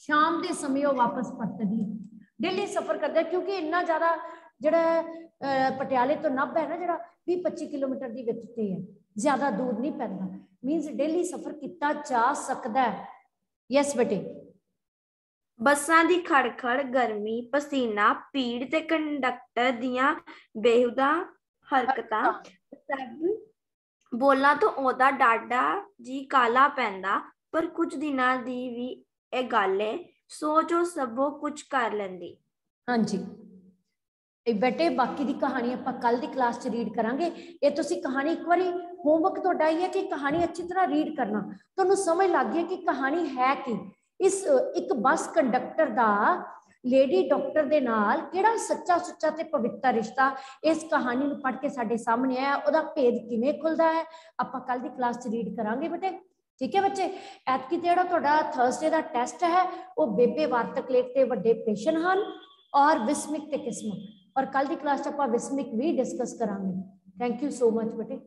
ਸ਼ਾਮ ਦੇ ਸਮੇਂ ਉਹ ਵਾਪਸ ਪਰਤਦੀ ਹੈ ਡੇਲੀ ਸਫ਼ਰ ਕਰਦਾ ਕਿਉਂਕਿ ਇੰਨਾ ਜ਼ਿਆਦਾ ਜਿਹੜਾ ਪਟਿਆਲੇ ਤੋਂ ਨੱਬ ਹੈ ਨਾ ਜਿਹੜਾ 20 25 ਕਿਲੋਮੀਟਰ ਦੀ ਵਿੱਚ ਤੇ ਹੈ ਜ਼ਿਆਦਾ ਦੂਰ ਨਹੀਂ ਪੈਂਦਾ ਮੀਨਸ ਡੇਲੀ ਸਫ਼ਰ ਕੀਤਾ ਜਾ ਸਕਦਾ ਹੈ ਯੈਸ ਬੇਟੇ ਬੱਸਾਂ ਦੀ ਖੜਖੜ ਗਰਮੀ ਪਸੀਨਾ ਭੀੜ ਤੇ ਕੰਡਕਟਰ ਦੀਆਂ ਬੇਹੁਦਾ ਹਰਕਤਾਂ ਸਭ ਬੋਲਾਂ ਤੋਂ ਉਹਦਾ ਡਾਡਾ ਜੀ ਕਾਲਾ ਪੈਂਦਾ ਪਰ ਕੁਝ ਦਿਨਾਂ ਦੀ ਵੀ ਇਹ ਗੱਲ ਏ ਸੋਚੋ ਸਭੋ ਕੁਝ ਕਰ ਲੈਂਦੀ ਹਾਂਜੀ ਇਹ ਬੇਟੇ ਬਾਕੀ ਦੀ ਕਹਾਣੀ ਆਪਾਂ ਕੱਲ ਦੀ ਕਲਾਸ 'ਚ ਰੀਡ ਕਰਾਂਗੇ ਇਹ ਤੁਸੀਂ ਕਹਾਣੀ ਇੱਕ ਵਾਰੀ ਹੋਮਵਰਕ ਤੁਹਾਡਾ ਹੀ ਹੈ ਕਿ ਕਹਾਣੀ ਅੱਛੀ ਤਰ੍ਹਾਂ ਰੀਡ ਕਰਨਾ ਤੁਹਾਨੂੰ ਸਮਝ ਲੱਗ ਗਈ ਕਿ ਕਹਾਣੀ ਹੈ ਕੀ ਇਸ ਇੱਕ ਬੱਸ ਕੰਡਕਟਰ ਦਾ ਲੇਡੀ ਡਾਕਟਰ ਦੇ ਨਾਲ ਕਿਹੜਾ ਸੱਚਾ ਸੁੱਚਾ ਤੇ ਪਵਿੱਤਰ ਰਿਸ਼ਤਾ ਇਸ ਕਹਾਣੀ ਨੂੰ ਪੜ੍ਹ ਕੇ ਸਾਡੇ ਸਾਹਮਣੇ ਆਇਆ ਉਹਦਾ ਭੇਦ ਕਿਵੇਂ ਖੁੱਲਦਾ ਹੈ ਆਪਾਂ ਕੱਲ ਦੀ ਕਲਾਸ 'ਚ ਰੀਡ ਕਰਾਂਗੇ ਬੇਟੇ ਠੀਕ ਹੈ ਬੱਚੇ ਐਤਕੀ ਜਿਹੜਾ ਤੁਹਾਡਾ ਥਰਸਡੇ ਦਾ ਟੈਸਟ ਹੈ ਉਹ ਬੇਬੇ ਵਾਰਤਕ ਲੇਖ ਤੇ ਵੱਡੇ ਪੇਸ਼ਨ ਹਨ ਔਰ ਵਿਸਮਿਕ ਤੇ ਕਿਸਮਤ ਔਰ ਕੱਲ ਦੀ ਕਲਾਸ 'ਚ ਆਪਾਂ ਵਿਸਮਿਕ ਵੀ ਡਿਸਕਸ ਕਰਾਂਗੇ ਥੈਂਕ ਯੂ ਸੋ ਮਚ ਬੇਟੇ